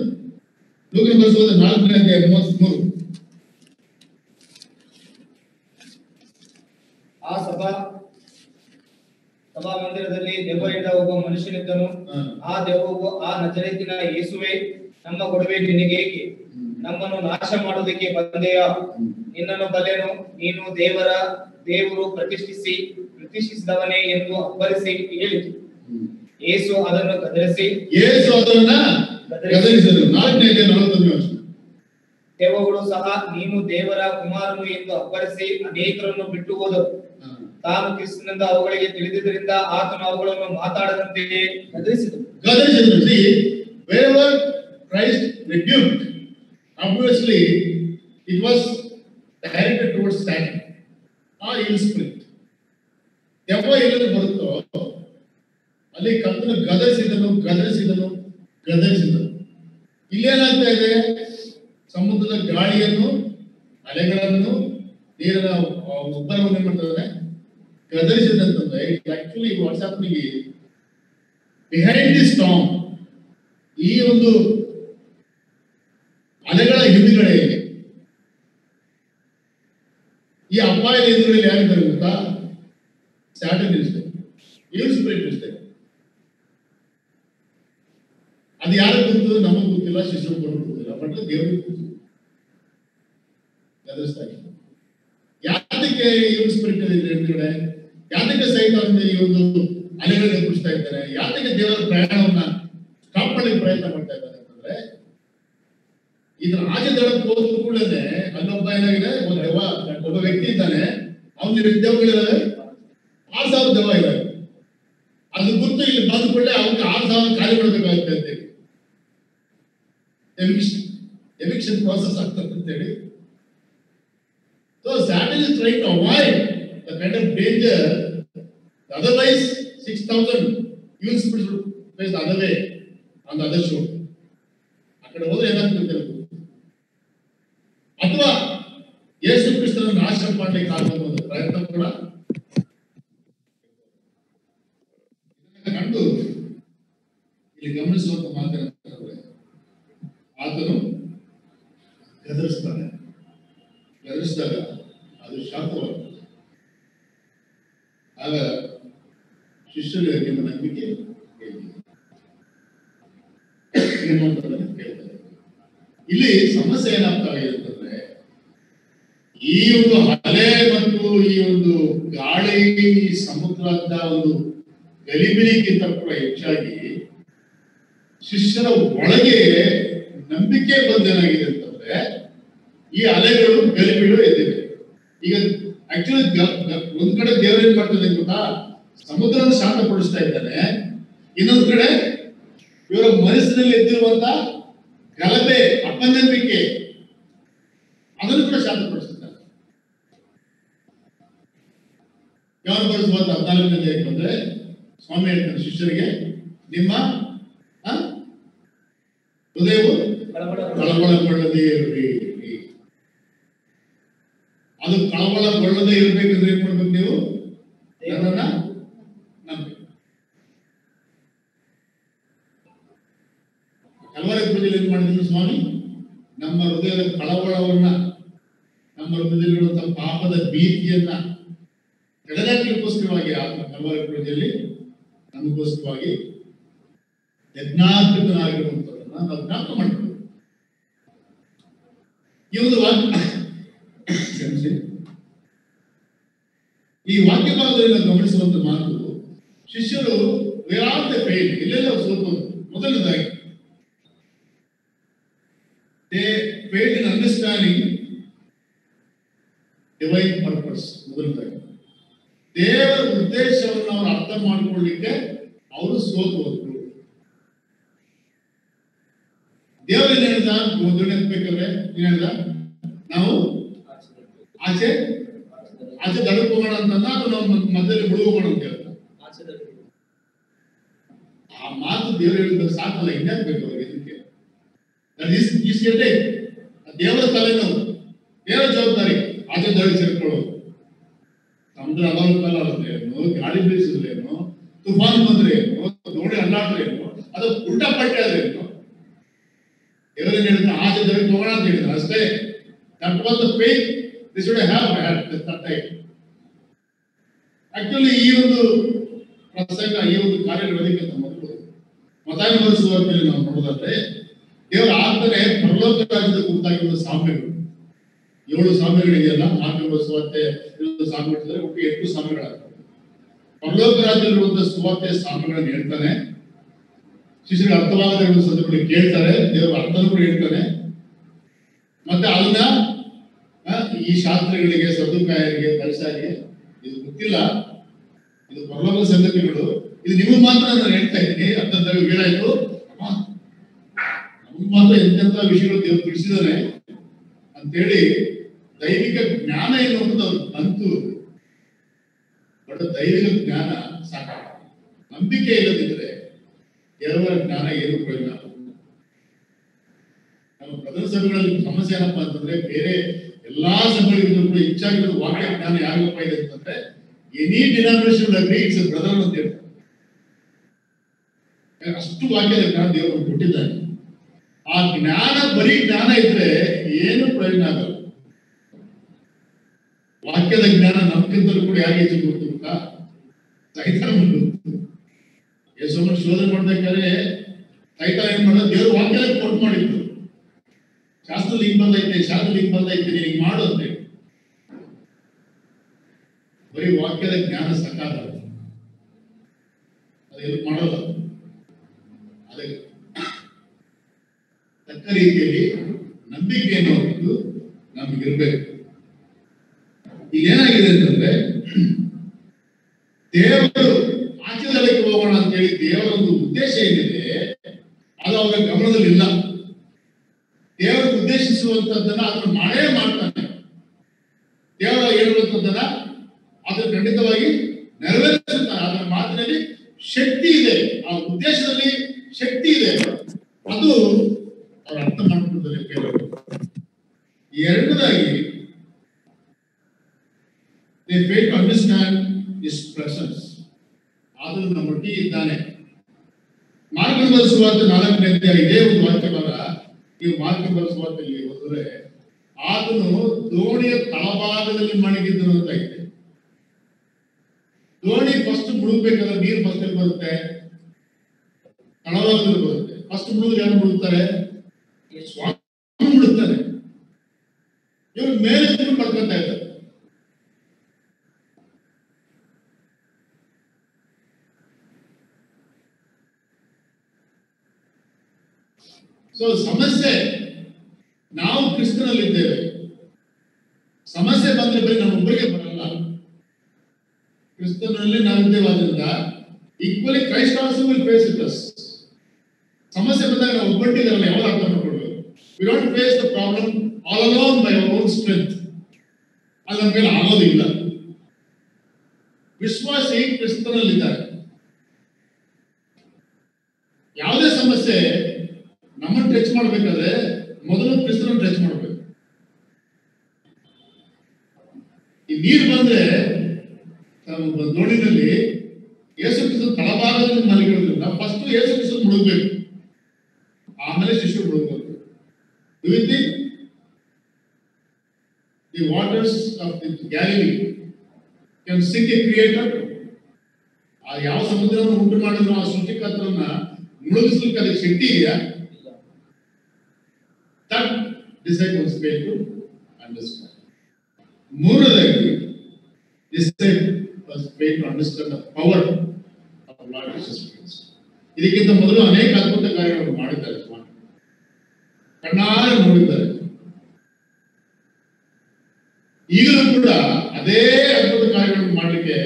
ಲೂಕನ ಬರೆಸುವಾಗ ನಾಲ್ಕನೇ ಅಧ್ಯಾಯ ಮೂವತ್ಮೂರು ಆ ಸಭಾ ಸಭಾ ಮಂದಿರದಲ್ಲಿ ದೆವ್ವದಿಂದ ಒಬ್ಬ ಮನುಷ್ಯನಿದ್ದನು. ಆ ದೆವ್ವವು ಆ ನಜರೇತಿನ ಯೇಸುವೆ ನಮ್ಮ ಕೊಡುವೆ ನಿನಗೇಕೆ ನಮ್ಮನ್ನು ನಾಶ ಮಾಡೋದಕ್ಕೆ ಬಂದೆಯ? ನಿನ್ನನ್ನು ಬಲ್ಲೆನು ನೀನು ದೇವರ ದೇವರು ಪ್ರತಿಷ್ಠಿಸಿ ಪ್ರತಿಷ್ಠಿಸಿದವನೇ ಎಂದು ಅಬ್ಬರಿಸಿ ಹೇಳಿತು. ಯೇಸು ಅದನ್ನು ಕದರಿಸಿ ಯೇಸು ಅದನ್ನ ನಾಲ್ಕನೇ ದೆವ್ವಗಳು ಸಹ ನೀನು ದೇವರ ಕುಮಾರನು ಎಂದು ಅಬ್ಬರಿಸಿ ಅನೇಕರನ್ನು ಬಿಟ್ಟು ಹೋದರು. ತಾನು ಕ್ರಿಸ್ತನಿಂದ ಅವುಗಳಿಗೆ ತಿಳಿದಿದ್ದರಿಂದ ಆತನು ಅವುಗಳನ್ನು ಮಾತಾಡದಂತೆಯೇ ಗದರಿಸಿದನು. ಗದರಿಸಿದನು see wherever Christ rebuked? Obviously, it was directed towards or evil spirit ದೆವ್ವ ಎಲ್ಲರೂ ಬರುತ್ತೋ ಅಲ್ಲಿ ಕರ್ತನು ಗದರಿಸಿದನು ಗದರಿಸಿದನು ಗದರಿಸಿದನು ಇಲ್ಲೇನಾಗ್ತಾ ಇದೆ ಸಮುದ್ರದ ಗಾಳಿಯನ್ನು ಅಲೆಗಳನ್ನು ನೀರಿನ ಉಬ್ಬರವನ್ನು ಮಾಡ್ತಾರೆ ಗದರಿಸಿದಂತಂದ್ರೆ actually what's up behind the storm ಈ ಒಂದು ಅಲೆಗಳ ಹಿಂದುಗಡೆ ಈ ಅಪಾಯದ ಎದುರಲ್ಲಿ ಯಾರಿದ್ದಾರೆ ಗೊತ್ತಾ ಸ್ಯಾಟನ್ ಇರುತ್ತೆ ಇವನ್ ಸ್ಪಿರಿಟ್ ಇರುತ್ತೆ ಅದು ಯಾರು ಗೊತ್ತು ನಮಗ್ ಗೊತ್ತಿಲ್ಲ ಶಿಶು ಗೊತ್ತಿಲ್ಲ ಬಟ್ ದೇವರಿಗೆ ಗೊತ್ತು ಗದರಿಸ್ತಾ ಇದೆ ಯಾತಕ್ಕೆ ಇವನ್ ಸ್ಪಿರಿಟ್ ಇದೆ ಹಿಂದುಗಡೆ ಯಾತಕ್ಕೆ ಸಹಿತ ಒಂದು ಈ ಒಂದು ಅಲೆಗಳನ್ನು ಎದುರಿಸ್ತಾ ಇದ್ದಾರೆ ಯಾತಕ್ಕೆ ದೇವರ ಪ್ರಯಾಣವನ್ನ ಸ್ಟಾಪ್ ಮಾಡಲಿಕ್ಕೆ ಪ್ರಯತ್ನ ಮಾಡ್ತಾ ಇದ್ದಾರೆ ಅಂತಂದ್ರೆ ಇದ್ರ ಆಚೆ ದಡಕ್ಕೆ ಹೋದ ಕೂಡಲೇ ಅಲ್ಲೊಬ್ಬ ಏನಾಗಿದೆ? ಒಂದು ದೆವ್ವ, ಒಬ್ಬ ವ್ಯಕ್ತಿ ಇದ್ದಾನೆ. ಅವನ ದೆವ್ವಗಳಿದಾವೆ ಆರ್ ಸಾವಿರ ದೆವ್ವ ಇದಾವೆ. ಅದು ಗುರ್ತು ಇಲ್ಲಿ ಬಂದ ಕೂಡಲೇ ಅವನಿಗೆ ಆರ್ ಸಾವಿರ ಖಾಲಿ ಮಾಡಬೇಕಾಗುತ್ತೆ ಅಂತೇಳಿ ಎವಿಕ್ಷನ್ ಎವಿಕ್ಷನ್ ಪ್ರಾಸೆಸ್ ಆಗ್ತದೆ ಅಂತೇಳಿ trying to avoid the kind of danger otherwise six thousand on the other show ಆ ಕಡೆ ಹೋದ್ರೆ ಏನಾಗ್ತದೆ? ಗೊತ್ತು. ಅಥವಾ ಯೇಸು ಕ್ರಿಸ್ತನ ನಾಶ ಮಾಡ್ಲಿಕ್ಕೆ ಆಗುವಂತ ಒಂದು ಪ್ರಯತ್ನ ಕೂಡ ಇದನ್ನ ಕಂಡು ಇಲ್ಲಿ ಗಮನಿಸುವಂತ ಮಾತೇನಂತಂದ್ರೆ ಆತನು ಗದರಿಸ್ತಾನೆ ಗದರಿಸಿದಾಗ ಅದು ಶಾಂತವಾಗ್ತದೆ ಆಗ ಶಿಷ್ಯರಿಗೆ ನಿಮ್ಮ ನಂಬಿಕೆ ಹೇಗಿದೆ? ಏನು ಅಂತಂದ್ರೆ ಕೇಳ್ತಾರೆ ಇಲ್ಲಿ ಸಮಸ್ಯೆ ಏನಾಗ್ತಾ ಇದೆ ಅಂತಂದ್ರೆ, ಈ ಒಂದು ಅಲೆ ಮತ್ತು ಈ ಒಂದು ಗಾಳಿ ಸಮುದ್ರದ ಒಂದು ಗಲಿಬಿಲಿಗಿಂತ ಕೂಡ ಹೆಚ್ಚಾಗಿ ಶಿಷ್ಯರ ಒಳಗೆ ನಂಬಿಕೆ ಬಂದೇನಾಗಿದೆ ಅಂತಂದ್ರೆ, ಈ ಅಲೆಗಳು ಗಲಿಬಿಳು ಎದ್ದಿವೆ ಈಗ ಆಕ್ಚುಲಿ ಒಂದ್ ಕಡೆ ದೇವರು ಏನ್ ಮಾಡ್ತದೆ ಗೊತ್ತಾ? ಸಮುದ್ರನ ಶಾಂತಪಡಿಸ್ತಾ ಇದ್ದಾನೆ, ಇನ್ನೊಂದ್ ಕಡೆ ಇವರ ಮನಸ್ಸಿನಲ್ಲಿ ಎದ್ದಿರುವಂತ ಗಲಭೆ ಅಪನಂಬಿಕೆ ಅದನ್ನು ಕೂಡ ಶಾಂತಪಡಿಸುತ್ತಾರೆ ಯಾವ ಬರೆಸುವಂತ ಹದಿನಾಲ್ಕನೇ ಬಂದ್ರೆ ಸ್ವಾಮಿ ಹೇಳ್ತಾರೆ ಶಿಷ್ಯರಿಗೆ ನಿಮ್ಮ ಆ, ಹೃದಯವು ಕಳವಳ ಕಳವಳಗೊಳ್ಳದೇ ಇರಲಿ ಅದು ಕಳವಳಗೊಳ್ಳದೇ ಇರ್ಬೇಕಂದ್ರೆ ಏನ್ ಮಾಡ್ಬೇಕು ನೀವು ನನ್ನನ್ನ ನಂಬಿ ಕಲ್ವಾರಿ ಸ್ವಾಮಿ ನಮ್ಮ ಹೃದಯದ ಕಳವಳವನ್ನ, ನಮ್ಮ ಹೃದಯದಲ್ಲಿರುವಂತಹ ಪಾಪದ ಭೀತಿಯನ್ನ ತೆಗೆದಾಕಲಿಕ್ಕೋಸ್ಕರವಾಗಿ ಆ ಕಲ್ವಾರಿ ಪೂಜೆಯಲ್ಲಿ ನಮಗೋಸ್ಕರವಾಗಿ ಯಜ್ಞಾತ್ಮಕನಾಗಿರುವಂಥದ್ದನ್ನ ನಾವು ಜ್ಞಾಪಕ ಮಾಡ್ತೀವಿ. ಒಂದು ವಾಕ್ಯ ಈ ವಾಕ್ಯ ಭಾಗದಲ್ಲಿ ನಾವು ಗಮನಿಸುವಂತ ಮಾತು ಶಿಷ್ಯರು ವೇರಾಂತ ಫೇಲ್ ಇಲ್ಲೆಲ್ಲ ಸ್ವಲ್ಪ ಮೊದಲನೇದಾಗಿ they fail in understanding divine purpose ಮೊದಲನೇ ದೇವರ ಉದ್ದೇಶವನ್ನು ಅವರು ಅರ್ಥ ಮಾಡಿಕೊಳ್ಳಿಕ್ಕೆ ಅವರು ಸೋತು ಹೋದ್ರು. ದೇವರು ಏನ್ ಹೇಳ್ದ? ಏನ್ ಹೇಳ್ದ? ನಾವು ಆಚೆ ಆಚೆ ದಡಕ್ಕೆ ಹೋಗೋಣ ಅಂತಂದ ಅದು ನಾವು ಮಧ್ಯದಲ್ಲಿ ಮುಳುಗೋಣ ಅಂತ ಹೇಳ್ದ? ಆ ಮಾತು ದೇವರು ಹೇಳಿದ ಸಾಕಲ್ಲ, ಇನ್ಯಾಕ್ ಬೇಕು ಅವ್ರಿಗೆ ಇದಕ್ಕೆ? ದೇವರ ತಲೆನೋವು. ಆಚೆ ಸೇರ್ಕೊಳ್ಳೋದು. ಸೇರ್ಕೊಳ್ಳೋದು ಅನಾನುಕೂಲ ಆಗುತ್ತೆ ಏನು, ಗಾಳಿ ಬೀಸಿದ್ರೇನು ತುಫಾನ್ ಬಂದ್ರೆ ಏನು, ನೋಡಿ ಅಲ್ಲಾಡ್ರೆ ಏನು, ಅದು ಉಲ್ಟಾ ಪಟ್ಟೆ ಏನು. ದೇವರೇನು ಹೇಳಿದ್ರೆ? ಆಚೆ ಜನರಿಗೆ ತಗೋಣ ಅಂತ ಹೇಳಿದ್ರು. ಅಷ್ಟೇ. That was the faith this should have had that actually ಈ ಒಂದು ಪ್ರಸಂಗ, ಈ ಒಂದು ಕಾರ್ಯ ನಡೆದಕ್ಕಿಂತ ಮೊದಲು ಮತಾಯ ಮೇಲೆ ನಾವು ನೋಡೋದಾದ್ರೆ, ದೇವರ ಆತನೇ ಪರಲೋಕ ರಾಜ್ಯದ ಕುರಿತಾಗಿರುವ ಸಾಮ್ಯಗಳು. ಏಳು ಸಾಮ್ಯಗಳಿದೆಯಲ್ಲ ಆಮೇಲೆ ಸುವಾರ್ತೆ ಏಳು ಸಾಮ್ಯಗಳಿದ್ರೆ ಒಟ್ಟು ಎಂಟು ಸಾಮ್ಯಗಳಾಗ್ತವೆ ಪರಲೋಕ ರಾಜ್ಯದಲ್ಲಿರುವಂತಹ ಸುವಾರ್ತೆ ಸಾಮ್ಯಗಳನ್ನು ಹೇಳ್ತಾನೆ. ಶಿಷ್ಯರಿಗೆ ಅರ್ಥವಾಗದ ಒಂದು ಸಂದರ್ಭದಲ್ಲಿ ಕೇಳ್ತಾರೆ ದೇವರ ಅರ್ಥನೂ ಕೂಡ ಹೇಳ್ತಾನೆ. ಮತ್ತೆ ಅದನ್ನ ಈ ಶಾಸ್ತ್ರಗಳಿಗೆ ಸದುಕಾಯರಿಗೆ ಪರಿಸಾರಿಗೆ ಇದು ಗೊತ್ತಿಲ್ಲ. ಇದು ಪರಲೋಕ ಸಂಗತಿಗಳು ಇದು ನಿಮಗೆ ಮಾತ್ರ ನಾನು ಹೇಳ್ತಾ ಇದ್ದೀನಿ. ಅರ್ಥಂತ ಅಮ್ಮ, ನಮ್ಗೆ ಮಾತ್ರ ಎಂತೆಂತ ವಿಷಯಗಳು ದೇವರು ತಿಳಿಸಿದಾನೆ ಅಂತೇಳಿ ದೈವಿಕ ಜ್ಞಾನ ಎನ್ನುವಂಥದ್ದು ಅವ್ರಿಗೆ ಬಂತು. ಬಟ್ ದೈವಿಕ ಜ್ಞಾನ ಸಾಕ ನಂಬಿಕೆ ಇಲ್ಲದಿದ್ರೆ ದೇವರ ಜ್ಞಾನ ಏನು ಪ್ರಯೋಜನ. ನಮ್ಮ ಪ್ರಧಾನ ಸಭೆಗಳಲ್ಲಿ ಸಮಸ್ಯೆ ಏನಪ್ಪಾ ಅಂತಂದ್ರೆ ಬೇರೆ ಎಲ್ಲಾ ಸಭೆಗಳಿಗಿಂತ ಕೂಡ ಹೆಚ್ಚಾಗಿರೋದು ವಾಕ್ಯ ಜ್ಞಾನ ಯಾರಿಗಪ್ಪ ಇದೆ ಅಂತಂದ್ರೆ, any denomination agree it's brother ಅಂತ ಹೇಳ್ತಾರೆ. ಅಷ್ಟು ವಾಕ್ಯದ ಜ್ಞಾನ ದೇವರು ಕೊಟ್ಟಿದ್ದಾನೆ ಆ ಜ್ಞಾನ, ಬರೀ ಜ್ಞಾನ ಇದ್ರೆ ಏನು ಪ್ರಯೋಜನ ಆಗಲ್ಲ. ವಾಕ್ಯದ ಜ್ಞಾನ ನಮ್ಗಿಂತಲೂ ಕೂಡ ಯಾಕೆ ಹೆಚ್ಚು ಗೊತ್ತು ಗೊತ್ತಾ? ಸೈತಾನ ಯೇಸೋಮನ್ ಶೋಧನೆ ಮಾಡ್ಬೇಕಾದ್ರೆ ಸೈತಾನ ಏನ್ ಮಾಡೋದು? ದೇವ್ರ ವಾಕ್ಯದ ಕೊಟ್ಟು ಮಾಡಿದ್ರು. ಶಾಸ್ತ್ರ ಹಿಂಗ್ ಬಂದೈತೆ ಶಾಸ್ತ್ರ ಹಿಂಗ್ ಬಂದೈತೆ ಹಿಂಗ್ ಮಾಡು ಅಂತ ಬರೀ ವಾಕ್ಯದ ಜ್ಞಾನ ಸಾಕಾಗಲ್ಲ ಅದು. ಮಾಡೋಲ್ಲ ಅದಕ್ಕೆ ತಕ್ಕ ರೀತಿಯಲ್ಲಿ ನಂಬಿಕೆ ಅನ್ನೋದು ನಮಗಿರ್ಬೇಕು. ಏನಾಗಿದೆ ಅಂತಂದ್ರೆ, ದೇವರು ಆಚರಣೆಗೆ ಹೋಗೋಣ ಅಂತ ಹೇಳಿ ದೇವರ ಒಂದು ಉದ್ದೇಶ ಏನಿದೆ, ಅದು ಅವರ ಗಮನದಲ್ಲಿ ಇಲ್ಲ ದೇವರು ಉದ್ದೇಶಿಸುವಂತದ್ದನ್ನ ಅದನ್ನು ಮಾಡೇ ಮಾಡ್ತಾನೆ. ದೇವರ ಹೇಳುವಂತದ್ದನ್ನ ಅದನ್ನು ಖಂಡಿತವಾಗಿ ನೆರವೇರಿಸುತ್ತಾನೆ ಅದರ ಮಾತಿನಲ್ಲಿ ಶಕ್ತಿ ಇದೆ. ಆ ಉದ್ದೇಶದಲ್ಲಿ ಶಕ್ತಿ ಇದೆ. ಅದು ಅರ್ಥ ಮಾಡ್ಕೊಳ್ತಾರೆ ಕೆಲವರು ಎರಡನೇದಾಗಿ they fail to understand his presence ಆದರೂ ನಮ್ಮೊಟ್ಟಿಗೆ ಇದ್ದಾನೆ. ಮಾರ್ಗದ ಸುವಾರ್ತ ನಾಲ್ಕನೇ ಇದೇ ಒಂದು ವಾಕ್ಯ ಭಾಗ ನೀವು ಮಾರ್ಗದ ಸುವಾರ್ತೆಯಲ್ಲಿ ಹೋದರೆ ಆದನು ದೋಣಿಯ ತಳಭಾಗದಲ್ಲಿ ಮಣಗಿದ್ದನು ಅಂತ ಇದೆ. ದೋಣಿ ಫಸ್ಟ್ ಮುಳುಗಬೇಕಾದ್ರೆ ನೀರು ಫಸ್ಟ್ ಬರುತ್ತೆ? ತಳಭಾಗದಲ್ಲಿ ಬರುತ್ತೆ. ಫಸ್ಟ್ ಮುಳುಗ್ ಯಾರು ಮುಳುಗ್ತಾರೆ? ಸ್ವಾಮಿ ಮುಳುಗ್ತಾರೆ ಇವ್ರು ಮೇಲೆ ಕಳ್ಕೊಂತ ಇದ್ದಾರೆ. ಸೊ ಸಮಸ್ಯೆ, ನಾವು ಕ್ರಿಸ್ತನಲ್ಲಿದ್ದೇವೆ. ಸಮಸ್ಯೆ ಬಂದ್ರೆ ಬರೀ ನಮ್ಮೊಬ್ಬರಿಗೆ ಬರಲ್ಲ. ಕ್ರಿಸ್ತನಲ್ಲಿ ನಾವಿದ್ದೇವೆ ಆದ್ರಿಂದ equally Christ also will face it us ಸಮಸ್ಯೆ ಬಂದಾಗ ನಾವು ಒಬ್ಬಟ್ಟಿದಾರಲ್ಲ ಯಾವಾಗ ಅರ್ಥ ಮಾಡ್ಕೊಳ್ಬೇಕು don't face the problem all alone by our own strength ಅದು ನಮ್ಮ ಮೇಲೆ ಆಗೋದಿಲ್ಲ ವಿಶ್ವಾಸಿ ಕ್ರಿಸ್ತನಲ್ಲಿದ್ದಾರೆ. ಯಾವುದೇ ಸಮಸ್ಯೆ ನಮ್ಮನ್ನು ಟಚ್ ಮಾಡ್ಬೇಕಾದ್ರೆ ಮೊದಲು ಕ್ರಿಸ್ತನ ಟಚ್ ಮಾಡ್ಬೇಕು. ಈ ನೀರು ಬಂದ್ರೆ ನಮ್ಮ ದೋಣಿನಲ್ಲಿ ಯೇಸು ಕ್ರಿಸ್ತ ತಳಭಾಗದಲ್ಲಿ ಮಲಗಿರೋದ್ರಿಂದ ಫಸ್ಟ್ ಯೇಸು ಕ್ರಿಸ್ತ ಮುಳುಗಬೇಕು. ಆಮೇಲೆ ಶಿಶು ಮುಳುಗಬೇಕು Do you think the waters of the Galilee can sink a creator? ಆ ಯಾವ ಸಮುದ್ರವನ್ನು ಉಂಟು ಮಾಡಿದ್ರು ಆ ಸೃಷ್ಟಿಕರ್ತರನ್ನ ಮುಳುಗಿಸ್ಲಿಕ್ಕೆ ಅದಕ್ಕೆ ಶಕ್ತಿ ಇದೆಯಾ that disciples fail to understand. ಮೂರನೇದಾಗಿ made to understand the power of Lord Jesus Christ. ಇದಕ್ಕಿಂತ ಮೊದಲು ಅನೇಕ ಅದ್ಭುತ ಕಣ್ಣಾರೆ ನೋಡಿದ್ದಾರೆ ಈಗಲೂ ಕೂಡ ಅದೇ ಅದ್ಭುತ ಕಾರ್ಯಗಳನ್ನು ಮಾಡಲಿಕ್ಕೆ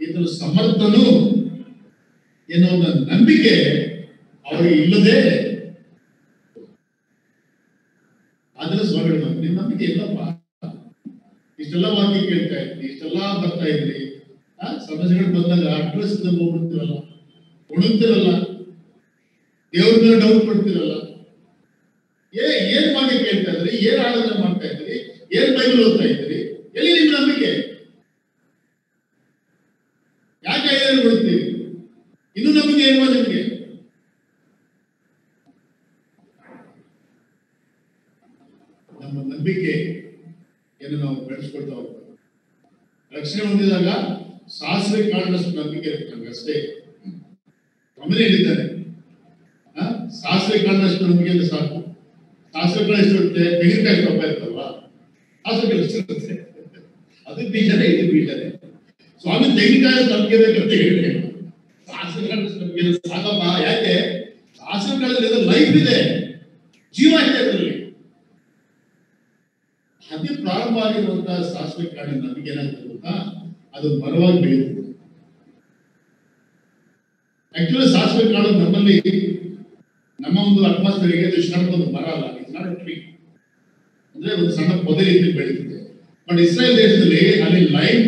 ಇದನ್ನು ಸಮರ್ಥನು ಎನ್ನುವ ನಂಬಿಕೆ ಅವರಿಗೆ ಇಲ್ಲದೆ ಅದನ್ನ ಸ್ವಾಮಿ ನಿಮ್ಮ ನಿಮ್ ನಂಬಿಕೆ ಇಲ್ಲಪ್ಪ. ಇಷ್ಟೆಲ್ಲ ವಾಕ್ಯ ಕೇಳ್ತಾ ಇದ್ರಿ, ಇಷ್ಟೆಲ್ಲ ಬರ್ತಾ ಇದ್ರಿ. ಆ, ಸಮಸ್ಯೆಗಳು ಬಂದಾಗ ಅಡ್ರೆಸ್ ಹೋಗ್ಬಿಡ್ತಿರಲ್ಲ ಉಣುತ್ತಿರಲ್ಲ ದೇವ್ರ ಮೇಲೆ ಡೌಟ್ ಪಡ್ತಿರಲ್ಲ ಏ, ಏನ್ ವಾಕ್ಯ ಕೇಳ್ತಾ ಇದ್ರಿ ಏನ್ ಆರಾಧನೆ ಮಾಡ್ತಾ ಇದ್ರಿ ಏನ್ ಬೈಬಲ್ ಓದ್ತಾ ಇದ್ರಿ ಎಲ್ಲಿ ನಿಮ್ ನಂಬಿಕೆ? ಯಾಕೆ ಏನು ಬಿಡ್ತೀರಿ ಇನ್ನು ನಂಬಿಕೆ ಇಲ್ವಾ ನಿಮ್ಗೆ? ನಮ್ಮ ನಂಬಿಕೆ ಏನು ನಾವು ಬೆಳೆಸ್ಕೊಳ್ತಾ ಹೋಗ್ಬೇಕು. ರಕ್ಷಣೆ ಹೊಂದಿದಾಗ ಸಾಸಿವೆ ಕಾಳಿನಷ್ಟು ನಂಬಿಕೆ ಇರುತ್ತೆ ನಮ್ಗೆ ಅಷ್ಟೇ. ಗಮನ ಹೇಳಿದ್ದಾರೆ? ಸಾಸಿವೆ ಕಾಳಿನಷ್ಟು ನಂಬಿಕೆ ಸಾಕು. ಕಾಳು ಎಷ್ಟಿರುತ್ತೆ ತೆಂಗಿನಕಾಯಿ ಸ್ವಲ್ಪ ಅದು ಬೀಜನೇ, ಇದು ಬೀಜನೇ. ಸ್ವಾಮಿ ತೆಂಗಿನಕಾಯಿ ಹೇಳಿ. ಸಾಕಪ್ಪ ಯಾಕೆ? ಲೈಫ್ ಇದೆ. ಜೀವ ಇದೆ ಅದರಲ್ಲಿ. ಅತಿ ಪ್ರಾರಂಭ ಆಗಿರುವಂತಹ ಸಾಸಿವೆ ಕಾಡಿನ ನಂಬಿಕೆ ಏನಾಗ್ತದೆ ಗೊತ್ತಾ? ಅದು ಮರವಾಗಿ ಬೆಳೆಯುತ್ತದೆ ಆಕ್ಚುಲಿ ಸಾಸಿವೆ ಕಾಳು ನಮ್ಮಲ್ಲಿ, ನಮ್ಮ ಒಂದು ಅಟ್ಮಾಸ್ಫಿಯರ್ಗೆ ಒಂದು ಮರ ಅಲ್ಲ ನಾಟ್ ಟ್ರೀ ಅಂದ್ರೆ ಒಂದು ಸಣ್ಣ ಪೊದೆ ರೀತಿ ಬೆಳೀತಿದೆ ಬಟ್ ಇಸ್ರೇಲ್ ದೇಶದಲ್ಲಿ ಅಲ್ಲಿ ಲೈವ್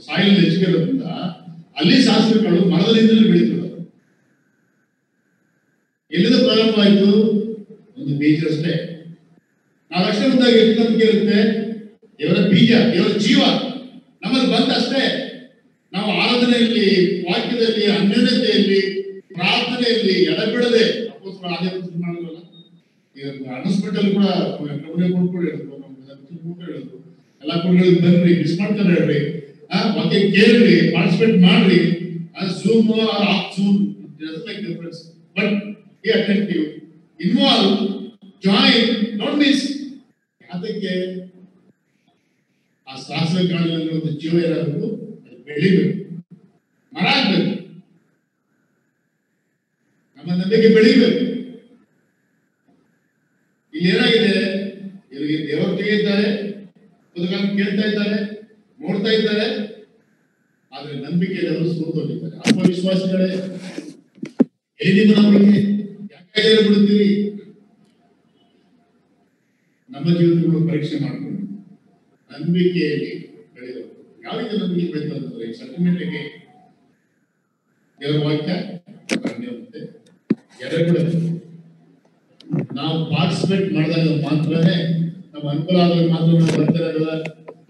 ಸಾಯಿಲ್ ಹೆಚ್ಚಿಗೆ ಇರೋದ್ರಿಂದ ಅಲ್ಲಿ ಶಾಸ್ತ್ರಗಳು ಕಾಳು ಮರದಿಂದಲೇ ಬೆಳೀತದೆ ಎಲ್ಲಿಂದ ಪ್ರಾರಂಭ ಆಯ್ತು? ಒಂದು ಬೀಜ ಅಷ್ಟೇ. ನಾವು ಅಕ್ಷರದಾಗ ಎಷ್ಟು ನಂಬಿಕೆ ಇರುತ್ತೆ ಇವರ ಬೀಜ, ಇವರ ಜೀವ ನಮ್ಮಲ್ಲಿ ಬಂದಷ್ಟೇ. ನಾವು ಆರಾಧನೆಯಲ್ಲಿ, ವಾಕ್ಯದಲ್ಲಿ, ಅನ್ಯೋನ್ಯತೆಯಲ್ಲಿ, ಪ್ರಾರ್ಥನೆಯಲ್ಲಿ, ಎಡಬಿಡದೆ ಅಪೋಸ್ತಲರು ಅದೇ ಮಾಡಿದ್ರಲ್ಲ ಕೂಡ ಅನೌನ್ಸ್ಮೆಂಟ್ ಕೂಡ ಹೇಳಿದ್ರು ಕೂಡ ಎಲ್ಲ ಮಿಸ್ ಮಾಡ್ತಾರೆ ಹೇಳ್ರಿ. ವಾಕ್ಯ ಕೇಳ್ರಿ ಪಾರ್ಟಿಸಿಪೇಟ್ ಮಾಡ್ರಿ. Zoom off Zoom but be attentive involve join don't miss ಅದಕ್ಕೆ ಆ ಸಾಸಿವೆ ಜೀವ ಏನಾಗಬೇಕು? ಅದು ಬೆಳಿಬೇಕು. ಮರ ಆಗ್ಬೇಕು. ನಮ್ಮ ನಂಬಿಕೆ ಬೆಳಿಬೇಕು. ಇಲ್ಲಿ ಏನಾಗಿದೆ? ಇವರಿಗೆ ದೇವರು ಇದ್ದಾರೆ. ಕೇಳ್ತಾ ಇದ್ದಾರೆ, ನೋಡ್ತಾ ಇದ್ದಾರೆ. ಆದ್ರೆ ನಂಬಿಕೆ ಅವರು ಸೋತೋಗಿದ್ದಾರೆ. ಆತ್ಮವಿಶ್ವಾಸಿಗಳೇ ನಿಮ್ಮ ನಂಬಿಕೆ? ಯಾಕೆ ಬಿಡುತ್ತೀರಿ? ನಮ್ಮ ಜೀವನಗಳು ಪರೀಕ್ಷೆ ಮಾಡಿಕೊಂಡು ನಂಬಿಕೆಯಲ್ಲಿ ಬೆಳೆಯಬೇಕು ಯಾವ ರೀತಿ ನಂಬಿಕೆ ಬೆಳೀತು ಅಂತಂದ್ರೆ ಈ ಸೆಂಟಿಮೆಂಟ್ಗೆ ದೇವರ ವಾಕ್ಯ ನಾವು ಪಾರ್ಟಿಸಿಪೇಟ್ ಮಾಡಿದಾಗ ಮಾತ್ರನೇ ನಮ್ಮ ಅನುಕೂಲ ಆದ್ರೆ ಮಾತ್ರ ನಾವು ಬರ್ತಾರೆ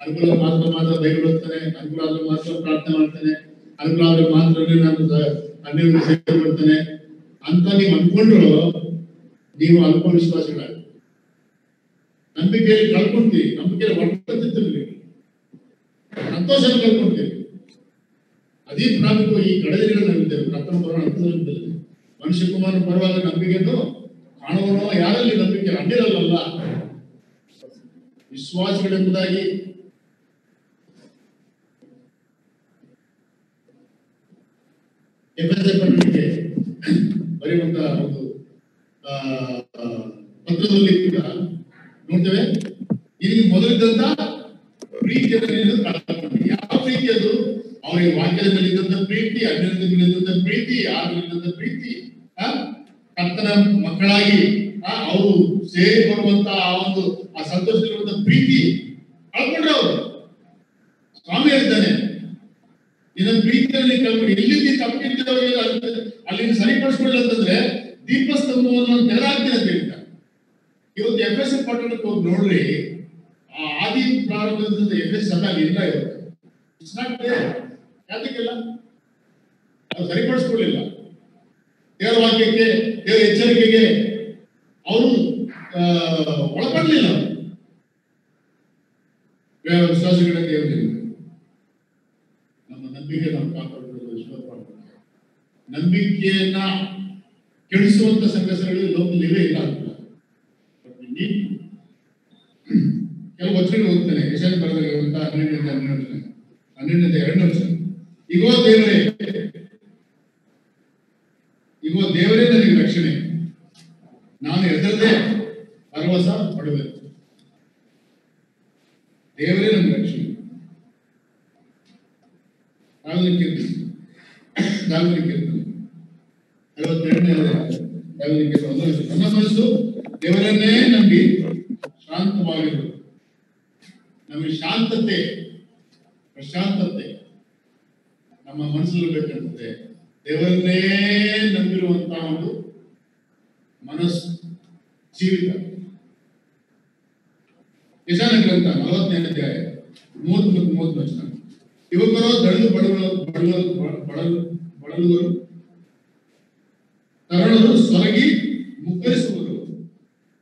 ಅನುಕೂಲ ಮಾತ್ರ ಮಾತ್ರ ಬೇಗ ಬರ್ತಾರೆ ಅನುಕೂಲ ಆದ್ರೆ ಮಾತ್ರ ಪ್ರಾರ್ಥನೆ ಮಾಡ್ತಾನೆ ಅನುಕೂಲ ಆದ್ರೆ ಮಾತ್ರ ನಾನು ಅನ್ಯ ಸೇವೆ ಮಾಡ್ತಾನೆ ಅಂತ ನೀವು ಅನ್ಕೊಂಡ್ರು ನೀವು ಅಲ್ಪ ವಿಶ್ವಾಸ ನಂಬಿಕೆಯಲ್ಲಿ ಕಳ್ಕೊಂತೀವಿ, ನಂಬಿಕೆಯಲ್ಲಿ ಹೊರಟಿರ್ತೀವಿ ಸಂತೋಷ ಕಳ್ಕೊಂತೀವಿ. ಅದೇ ಪ್ರಾಮುಖ್ಯ ಈ ಕಡೆ ಬರೋಣ ಹಂತದಲ್ಲಿದ್ದೇವೆ ಮನುಷ್ಯ ಪರವಾಗಿ ನಂಬಿಕೆ ನಂಬಿಕೆಯನ್ನು ಕಾಣುವನೋ ಯಾರಲ್ಲಿ ನಂಬಿಕೆ? ಅಡ್ಡಿರಲ್ಲ ವಿಶ್ವಾಸಗಳೆಂಬುದಾಗಿ. ಪತ್ರಿಕೆ ಬರೆಯುವಂತ ಒಂದು ಪತ್ರದಲ್ಲಿ ಕೂಡ ನೋಡ್ತೇವೆ. ಇಲ್ಲಿ ಮೊದಲಿದ್ದಂತ ಪ್ರೀತಿಯನ್ನು. ಯಾವ ಪ್ರೀತಿ ಅದು? ಅವರಿಗೆ ವಾಕ್ಯದ ಮೇಲೆ ಪ್ರೀತಿ ಅಭಿವೃದ್ಧಿ ಇದ್ದಂತ ಪ್ರೀತಿ ಮೇಲೆ ಪ್ರೀತಿ? ಕರ್ತನ ಮಕ್ಕಳಾಗಿ ಅವರು ಸೇರಿ ಬರುವಂತ ಆ ಒಂದು, ಆ ಸಂತೋಷದಲ್ಲಿರುವಂತ ಪ್ರೀತಿ. ಕಳ್ಕೊಂಡ್ರೆ ಅವರು. ಸ್ವಾಮಿ ಹೇಳ್ತಾನೆ ಇದನ್ನ ಪ್ರೀತಿಯಲ್ಲಿ ಕಳ್ಕೊಂಡು ಎಲ್ಲಿ ತಪ್ಪಿದ್ದವರಿಗೆ ಅಲ್ಲಿ ಸರಿಪಡಿಸ್ಕೊಳ್ಳಿ ಅಂತಂದ್ರೆ ದೀಪಸ್ತಂಭವನ್ನು ತೆರೆದಾಗ್ತೀನಿ ಅಂತ ಹೇಳ್ತಾರೆ ಇವತ್ತು ಎಫ್ ಎಸ್ ಪಟ್ಟಣಕ್ಕೆ ಹೋಗಿ ನೋಡ್ರಿ, ಆ ಆದಿ ಪ್ರಾರಂಭದಿಂದ ಎಫ್ ಎಸ್ ಅಲ್ಲಿ ಇಲ್ಲ ಇವತ್ತು. ಯಾತಕ್ಕೆಲ್ಲ? ಅದು ಸರಿಪಡಿಸ್ಕೊಳ್ಳಿಲ್ಲ. ದೇವರ ವಾಕ್ಯಕ್ಕೆ ದೇವರ ಎಚ್ಚರಿಕೆಗೆ ಅವರು ಒಳಪಡಲಿಲ್ಲ. ವಿಶ್ವಾಸಗಳ ದೇವರಿಗೆ ನಮ್ಮ ನಂಬಿಕೆ ನಾವು ಕಾಪಾಡಿಕೊಳ್ಳಲು ವಿಶ್ವಾಸ ನಂಬಿಕೆಯನ್ನ ಕೆಡಿಸುವಂತ ಸಂಘರ್ಷಗಳು ಲೋಕದಲ್ಲಿ ಇವೇ ಇಲ್ಲ ಕೆಲವು ವಚನಗಳು ಓದ್ತಾನೆ. ಯಶಾನ್ ಬರದಾಗ ಹನ್ನೆರಡನೇ ಹನ್ನೆರಡನೇ. ಎರಡನೇ ವರ್ಷ. ಇಗೋ ದೇವರೇ ಇಗೋ ದೇವರೇ ನನಗೆ ರಕ್ಷಣೆ. ನಾನು ಹೆದರದೆ ಭರವಸ ಪಡುವೆ ದೇವರೇ ನನ್ನ ರಕ್ಷಣೆ. ದಾವಿದನ ಕೀರ್ತನೆ. ದಾವಿದನ ಕೀರ್ತನೆ. ಐವತ್ತೆರಡನೇ ವಚನ. ನನ್ನ ಮನಸ್ಸು ದೇವರನ್ನೇ ನಂಬಿ ಶಾಂತವಾಗಿರು. ನಮಗೆ ಶಾಂತತೆ, ಪ್ರಶಾಂತತೆ, ನಮ್ಮ ಮನಸ್ಸಲ್ಲಿ ಬೇಕಂತದೆ ದೇವರನ್ನೇ ನಂಬಿರುವಂತಹ ಒಂದು ಮನಸ್ಸು, ಜೀವಿತ. ಯಶಾನ ಗ್ರಂಥ ನಲವತ್ತನೇ ಅಧ್ಯಾಯ, ಮೂವತ್ತು ಮತ್ತು ಮೂವತ್ತು ವಚನ. ಯುವಕರು ದಳಿದು ಬಡಲು ಬಡಲು ಬಡಲು ಬಳಲುವರು ತರಳರು ಸೊರಗಿ ಮುಕ್ಕರಿಸುವರು.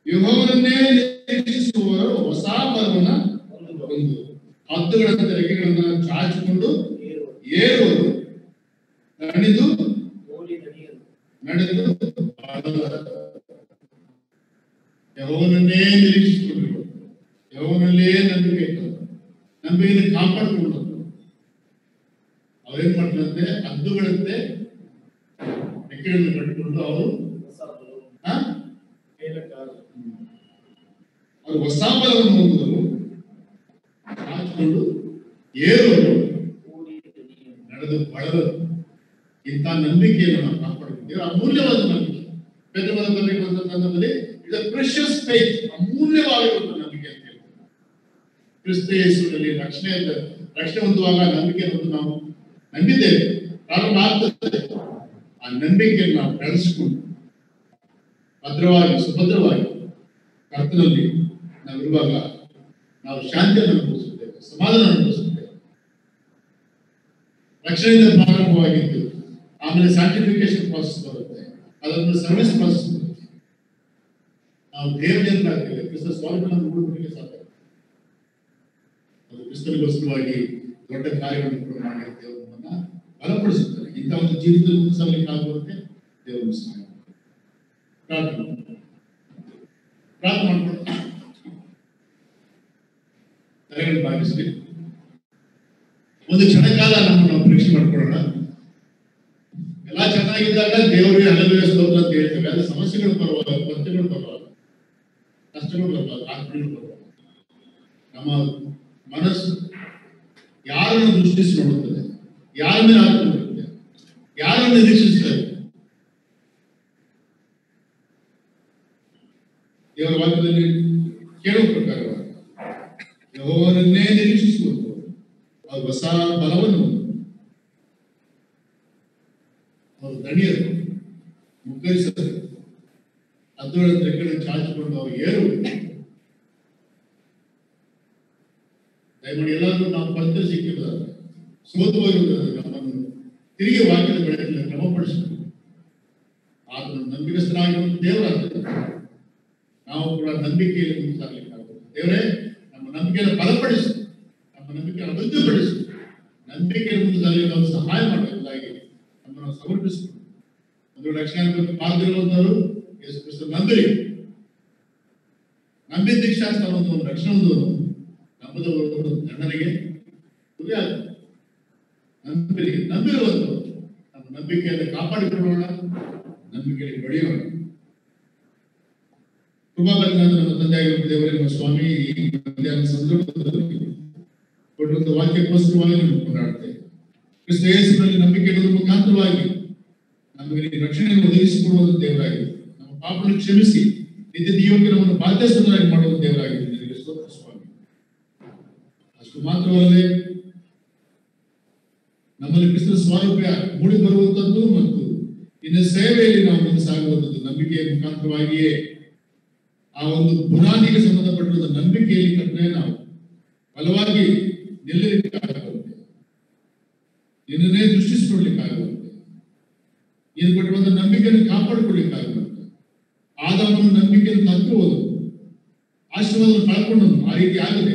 ಯಹೋವನನ್ನೇ ನಿರೀಕ್ಷಿಸುವವರು ಹೊಸ ಪರ್ವನ ಒಂದು ಹತ್ತುಗಳನ್ನ ರೆಕ್ಕೆಗಳನ್ನ ಚಾಚಿಕೊಂಡು ಏರುವರು. ದಣಿದು ನಡೆದು ಯಹೋವನನ್ನೇ ನಿರೀಕ್ಷಿಸಿಕೊಂಡಿರುವ ಯಹೋವನಲ್ಲೇ ನಂಬಿಕೆ ಇಟ್ಟು ನಂಬಿಕೆಯನ್ನು ಕಾಪಾಡಿಕೊಂಡು ಅವ್ರೇನ್ ಮಾಡ್ತಾರಂತೆ ಹದ್ದುಗಳಂತೆ ರೆಕ್ಕೆಗಳನ್ನು ಕಟ್ಟಿಕೊಂಡು ಅವರು? ಅವರು ಹೊಸ ಬಲವನ್ನು ಹೊಂದಿದರು. ಹಾಕಿಕೊಂಡು ಏರುವರು, ನಡೆದು ಬಳಲು ಇಂಥ ನಂಬಿಕೆಯನ್ನು ನಾವು ಕಾಪಾಡಿಕೊಂಡಿದ್ದೇವೆ ಅಮೂಲ್ಯವಾದ ನಂಬಿಕೆ. ಪೆದ್ರವಾದ ಅಂತ ಬಂದ ಸಂದರ್ಭದಲ್ಲಿ ಇದು ಪ್ರೆಷಸ್ ಫೇತ್ ಅಮೂಲ್ಯವಾಗಿರುವಂತ ನಂಬಿಕೆ ಅಂತ ಹೇಳ್ತಾರೆ ಕ್ರಿಸ್ತ ಯೇಸುವಿನಲ್ಲಿ ರಕ್ಷಣೆ ರಕ್ಷಣೆ ಹೊಂದುವಾಗ ನಂಬಿಕೆ ಅನ್ನೋದು ನಾವು ನಂಬಿದ್ದೇವೆ. ಪ್ರಾರಂಭ ಆಗ್ತದೆ ಆ ನಂಬಿಕೆಯನ್ನು ನಾವು ಬೆಳೆಸಿಕೊಂಡು ಭದ್ರವಾಗಿ, ಸುಭದ್ರವಾಗಿ ಕರ್ತನಲ್ಲಿ ನಾವಿರುವಾಗ ನಾವು ಶಾಂತಿಯನ್ನು ಅನುಭವಿಸುತ್ತೇವೆ, ಸಮಾಧಾನ ಅನುಭವಿಸುತ್ತೇವೆ. ರಕ್ಷಣೆಯಿಂದ ಪ್ರಾರಂಭವಾಗಿದ್ದು ಆಮೇಲೆ ಸರ್ಟಿಫಿಕೇಶನ್ ಪ್ರಾಸೆಸ್ ಬರುತ್ತೆ. ಅದೊಂದು ಸರ್ವಿಸ್ ಪ್ರಾಸೆಸ್ ಬರುತ್ತೆ. ನಾವು ದೇವಜನರಾಗ್ತೇವೆ ಕ್ರಿಸ್ತ ಸ್ವಾಮಿಗಳನ್ನು ಹುಡುಗರಿಗೆ ಸಾಧ್ಯ ಅದು ಕ್ರಿಸ್ತನಿಗೋಸ್ಕರವಾಗಿ ದೊಡ್ಡ ಕಾರ್ಯಗಳನ್ನು ಕೂಡ ಮಾಡಿ ದೇವರು ನಮ್ಮನ್ನ ಬಲಪಡಿಸುತ್ತಾರೆ. ಇಂಥ ಒಂದು ಜೀವಿತ ಮುಗಿಸಲಿಕ್ಕಾಗುವಂತೆ ದೇವರು ಸಹಾಯ. ಪ್ರಾರ್ಥನೆ. ಪ್ರಾರ್ಥನೆ ಮಾಡ್ಕೊಂಡು. ತಲೆಗಳನ್ನು ಭಾಗಿಸಲಿ ಒಂದು ಕ್ಷಣಕಾಲ ನಮ್ಮನ್ನು ನಾವು ಪರೀಕ್ಷೆ ಮಾಡ್ಕೊಳ್ಳೋಣ. ಎಲ್ಲ ಚೆನ್ನಾಗಿದ್ದಾಗ ದೇವರಿಗೆ ಹಲವೇ ಸ್ತೋತ್ರ ಅಂತ ಹೇಳ್ತೇವೆ. ಅದು ಸಮಸ್ಯೆಗಳು ಬರುವಾಗ ಕೊರತೆಗಳು ಬರುವಾಗ, ಕಷ್ಟಗಳು ಬರುವಾಗ ಆತ್ಮಗಳು ಬರುವಾಗ, ನಮ್ಮ ಮನಸ್ಸು ಯಾರನ್ನು ದೃಷ್ಟಿಸಿ ನೋಡುತ್ತದೆ? ಯಾರ ಮೇಲೆ ಯಾರನ್ನು ನಿರೀಕ್ಷಿಸುತ್ತದೆ? ದೇವರ ವಾಕ್ಯದಲ್ಲಿ ಕೇಳುವ ಪ್ರಕಾರವಾಗಿ, ಯಹೋವನನ್ನೇ ನಿರೀಕ್ಷಿಸುವುದು ಅದು ಹೊಸ ಬಲವನ್ನು ಅವರು ದಣಿಯರು ಮುಗ್ಗರಿಸರು ಹದ್ದುಗಳ ರೆಕ್ಕೆಗಳನ್ನು ಚಾಚಿಕೊಂಡು ಅವರು ಏರು ದಯಮಾಡಿ ಎಲ್ಲರೂ ನಾವು ಪತ್ರ ಸಿಕ್ಕಿದ್ದಾರೆ ಸೋತು ಹೋಗಿರುವುದನ್ನು ನಮ್ಮನ್ನು. ತಿರುಗಿ ವಾಕ್ಯದ ಬೆಳೆಯಲ್ಲಿ ಕ್ರಮಪಡಿಸಬೇಕು. ಆತನು ನಂಬಿಕಸ್ಥರಾಗಿರುವಂತ ದೇವರಾಗ್ತದೆ ನಾವು ಕೂಡ ನಂಬಿಕೆಯಲ್ಲಿ ಮುಂದಾಗಲಿಕ್ಕಾಗುತ್ತೆ ದೇವರೇ, ನಮ್ಮ ನಂಬಿಕೆಯನ್ನು ಬಲಪಡಿಸು. ನಮ್ಮ ನಂಬಿಕೆಯನ್ನು ಅಭಿವೃದ್ಧಿಪಡಿಸು. ನಂಬಿಕೆ ಮುಂದಾಗಲಿ ನಾವು ಸಹಾಯ ಮಾಡಬೇಕಾಗಿ ನಮ್ಮನ್ನು ಸಮರ್ಪಿಸಿಕೊಂಡು ಒಂದು ಲಕ್ಷ ಪಾಲ್ಗೊಳ್ಳುವಂತವರು ಕ್ರಿಸ್ತ ನಂಬಿರಿ ನಂಬಿದ ಶಾಸ್ತ್ರ ಒಂದು ರಕ್ಷಣೆ ಒಂದು ನಂಬದವರು ದಂಡನೆಗೆ ಗುರಿಯಾಗುತ್ತೆ ನಂಬಿರಿ ನಂಬಿರುವಂತ ನಮ್ಮ ನಂಬಿಕೆಯನ್ನು ಕಾಪಾಡಿಕೊಳ್ಳೋಣ. ನಂಬಿಕೆಯಲ್ಲಿ ಬೆಳೆಯೋಣ ಕೃಪಾಕರನಾದ ನಮ್ಮ ತಂದೆಯಾಗಿರುವ ದೇವರೇ, ನಮ್ಮ ಸ್ವಾಮಿ ಸಂದರ್ಭದಲ್ಲಿ ಕೊಟ್ಟಂತ ವಾಕ್ಯಕ್ಕೋಸ್ಕರವಾಗಿ ನಾವು ಕೊಂಡಾಡ್ತೇವೆ ಕ್ರಿಸ್ತ ಯೇಸುವಿನಲ್ಲಿ ನಂಬಿಕೆ ಇಡುವುದರ ಮುಖಾಂತರವಾಗಿ ನಮಗೆ ನೀನು ರಕ್ಷಣೆಯನ್ನು ಒದಗಿಸಿಕೊಡುವಂತ ದೇವರಾಗಿದೆ ಪಾಪವನ್ನು ಕ್ಷಮಿಸಿ, ನಿತ್ಯ ದೀವಕ್ಕೆ ನಮ್ಮನ್ನು ಬಾಧ್ಯಸ್ಥರಾಗಿ ಮಾಡುವ ದೇವರಾಗಿದೆ ನಿಮಗೆ ಸ್ತೋತ್ರ, ಸ್ವಾಮಿ. ಅಷ್ಟು ಮಾತ್ರವಲ್ಲದೆ, ನಮ್ಮಲ್ಲಿ ಕ್ರಿಸ್ತ ಸ್ವಾರೂಪ್ಯ ಮೂಡಿ ಬರುವಂತದ್ದು ಮತ್ತು ಇನ್ನು ಸೇವೆಯಲ್ಲಿ ನಾವು ಮುಂದೆ ಸಾಗುವಂಥದ್ದು ನಂಬಿಕೆಯ ಮುಖಾಂತರವಾಗಿಯೇ ಆ ಒಂದು ಬುನಾದಿಗೆ ಸಂಬಂಧಪಟ್ಟಿರುವ ನಂಬಿಕೆಯಲ್ಲಿ ಕಟ್ಟರೆ ನಾವು ಬಲವಾಗಿ ನಿಲ್ಲಲಿಕ್ಕಾಗುತ್ತೆ ನಿನ್ನನ್ನೇ ದೃಷ್ಟಿಸಿಕೊಳ್ಳಿಕ್ಕಾಗುತ್ತೆ ನೀನು ಕೊಟ್ಟಿರುವಂತಹ ನಂಬಿಕೆಯನ್ನು ಕಾಪಾಡಿಕೊಳ್ಳಿಕ್ಕಾಗುತ್ತೆ ಆದವನು ನಂಬಿಕೆಯನ್ನು ತಂದು ಹೋದ ಆಶೀರ್ವಾದವನ್ನು ಕಳ್ಕೊಂಡು ಆ ರೀತಿ ಆಗದೆ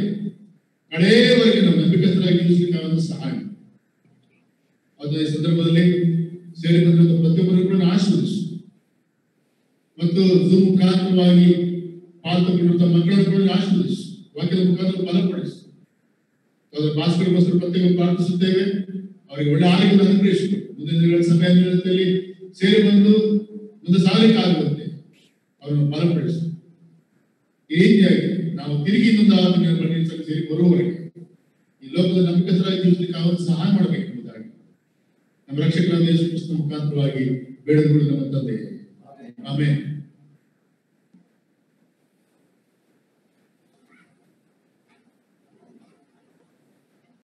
ಕಡೆಯವರೆಗೆ ನಮ್ಮ ನಂಬಿಕಸ್ಥರಾಗಿ ನಿಲ್ಲಿಸಲಿಕ್ಕಾಗುವಂತ ಸಹಾಯ ಅದು ಈ ಸಂದರ್ಭದಲ್ಲಿ ಸೇರಿ ಪ್ರತಿಯೊಬ್ಬರು ಕೂಡ ಆಶೀರ್ವದಿಸು. ಮತ್ತು ಜೂಮ್ ಮುಖಾಂತರವಾಗಿ ಪಾಲ್ಗೊಂಡಿರುವಂತಹ ಮಕ್ಕಳನ್ನು ಕೂಡ ಆಶೀರ್ವದಿಸು. ವಾಕ್ಯದ ಮುಖಾಂತರ ಬಲಪಡಿಸು ಭಾಸ್ಕರ್ಗೋಸ್ಕರ ಪ್ರತ್ಯೇಕ ಪ್ರಾರ್ಥಿಸುತ್ತೇವೆ. ಅವರಿಗೆ ಒಳ್ಳೆ ಆರೋಗ್ಯದ ಅನುಗ್ರಹಿಸಬೇಕು ಮುಂದಿನ ದಿನಗಳ ಸಭೆಯಲ್ಲಿ ಸೇರಿ ಬಂದು ಮುಂದೆ ಸಾಗಲಿಕ್ಕೆ ಆಗುವಂತೆ ಅವರನ್ನು ಬಲಪಡಿಸಿ. ಈ ರೀತಿಯಾಗಿ ನಾವು ತಿರುಗಿ ಇನ್ನೊಂದು ಆತ್ಮೀಯ ಬನ್ನಿಸಲು ಸೇರಿ ಬರುವವರೆಗೆ ಈ ಲೋಕದ ನಂಬಿಕಸರಾಗಿ ಜೀವಿಸಲಿಕ್ಕೆ ಅವರು ಸಹಾಯ ಮಾಡಬೇಕು ಎಂಬುದಾಗಿ. ನಮ್ಮ ರಕ್ಷಕರಾದ ಯೇಸು ಕ್ರಿಸ್ತನ ಮುಖಾಂತರವಾಗಿ ಬೇಡಗಳು ನಮ್ಮ ತಂದೆ ಆಮೇಲೆ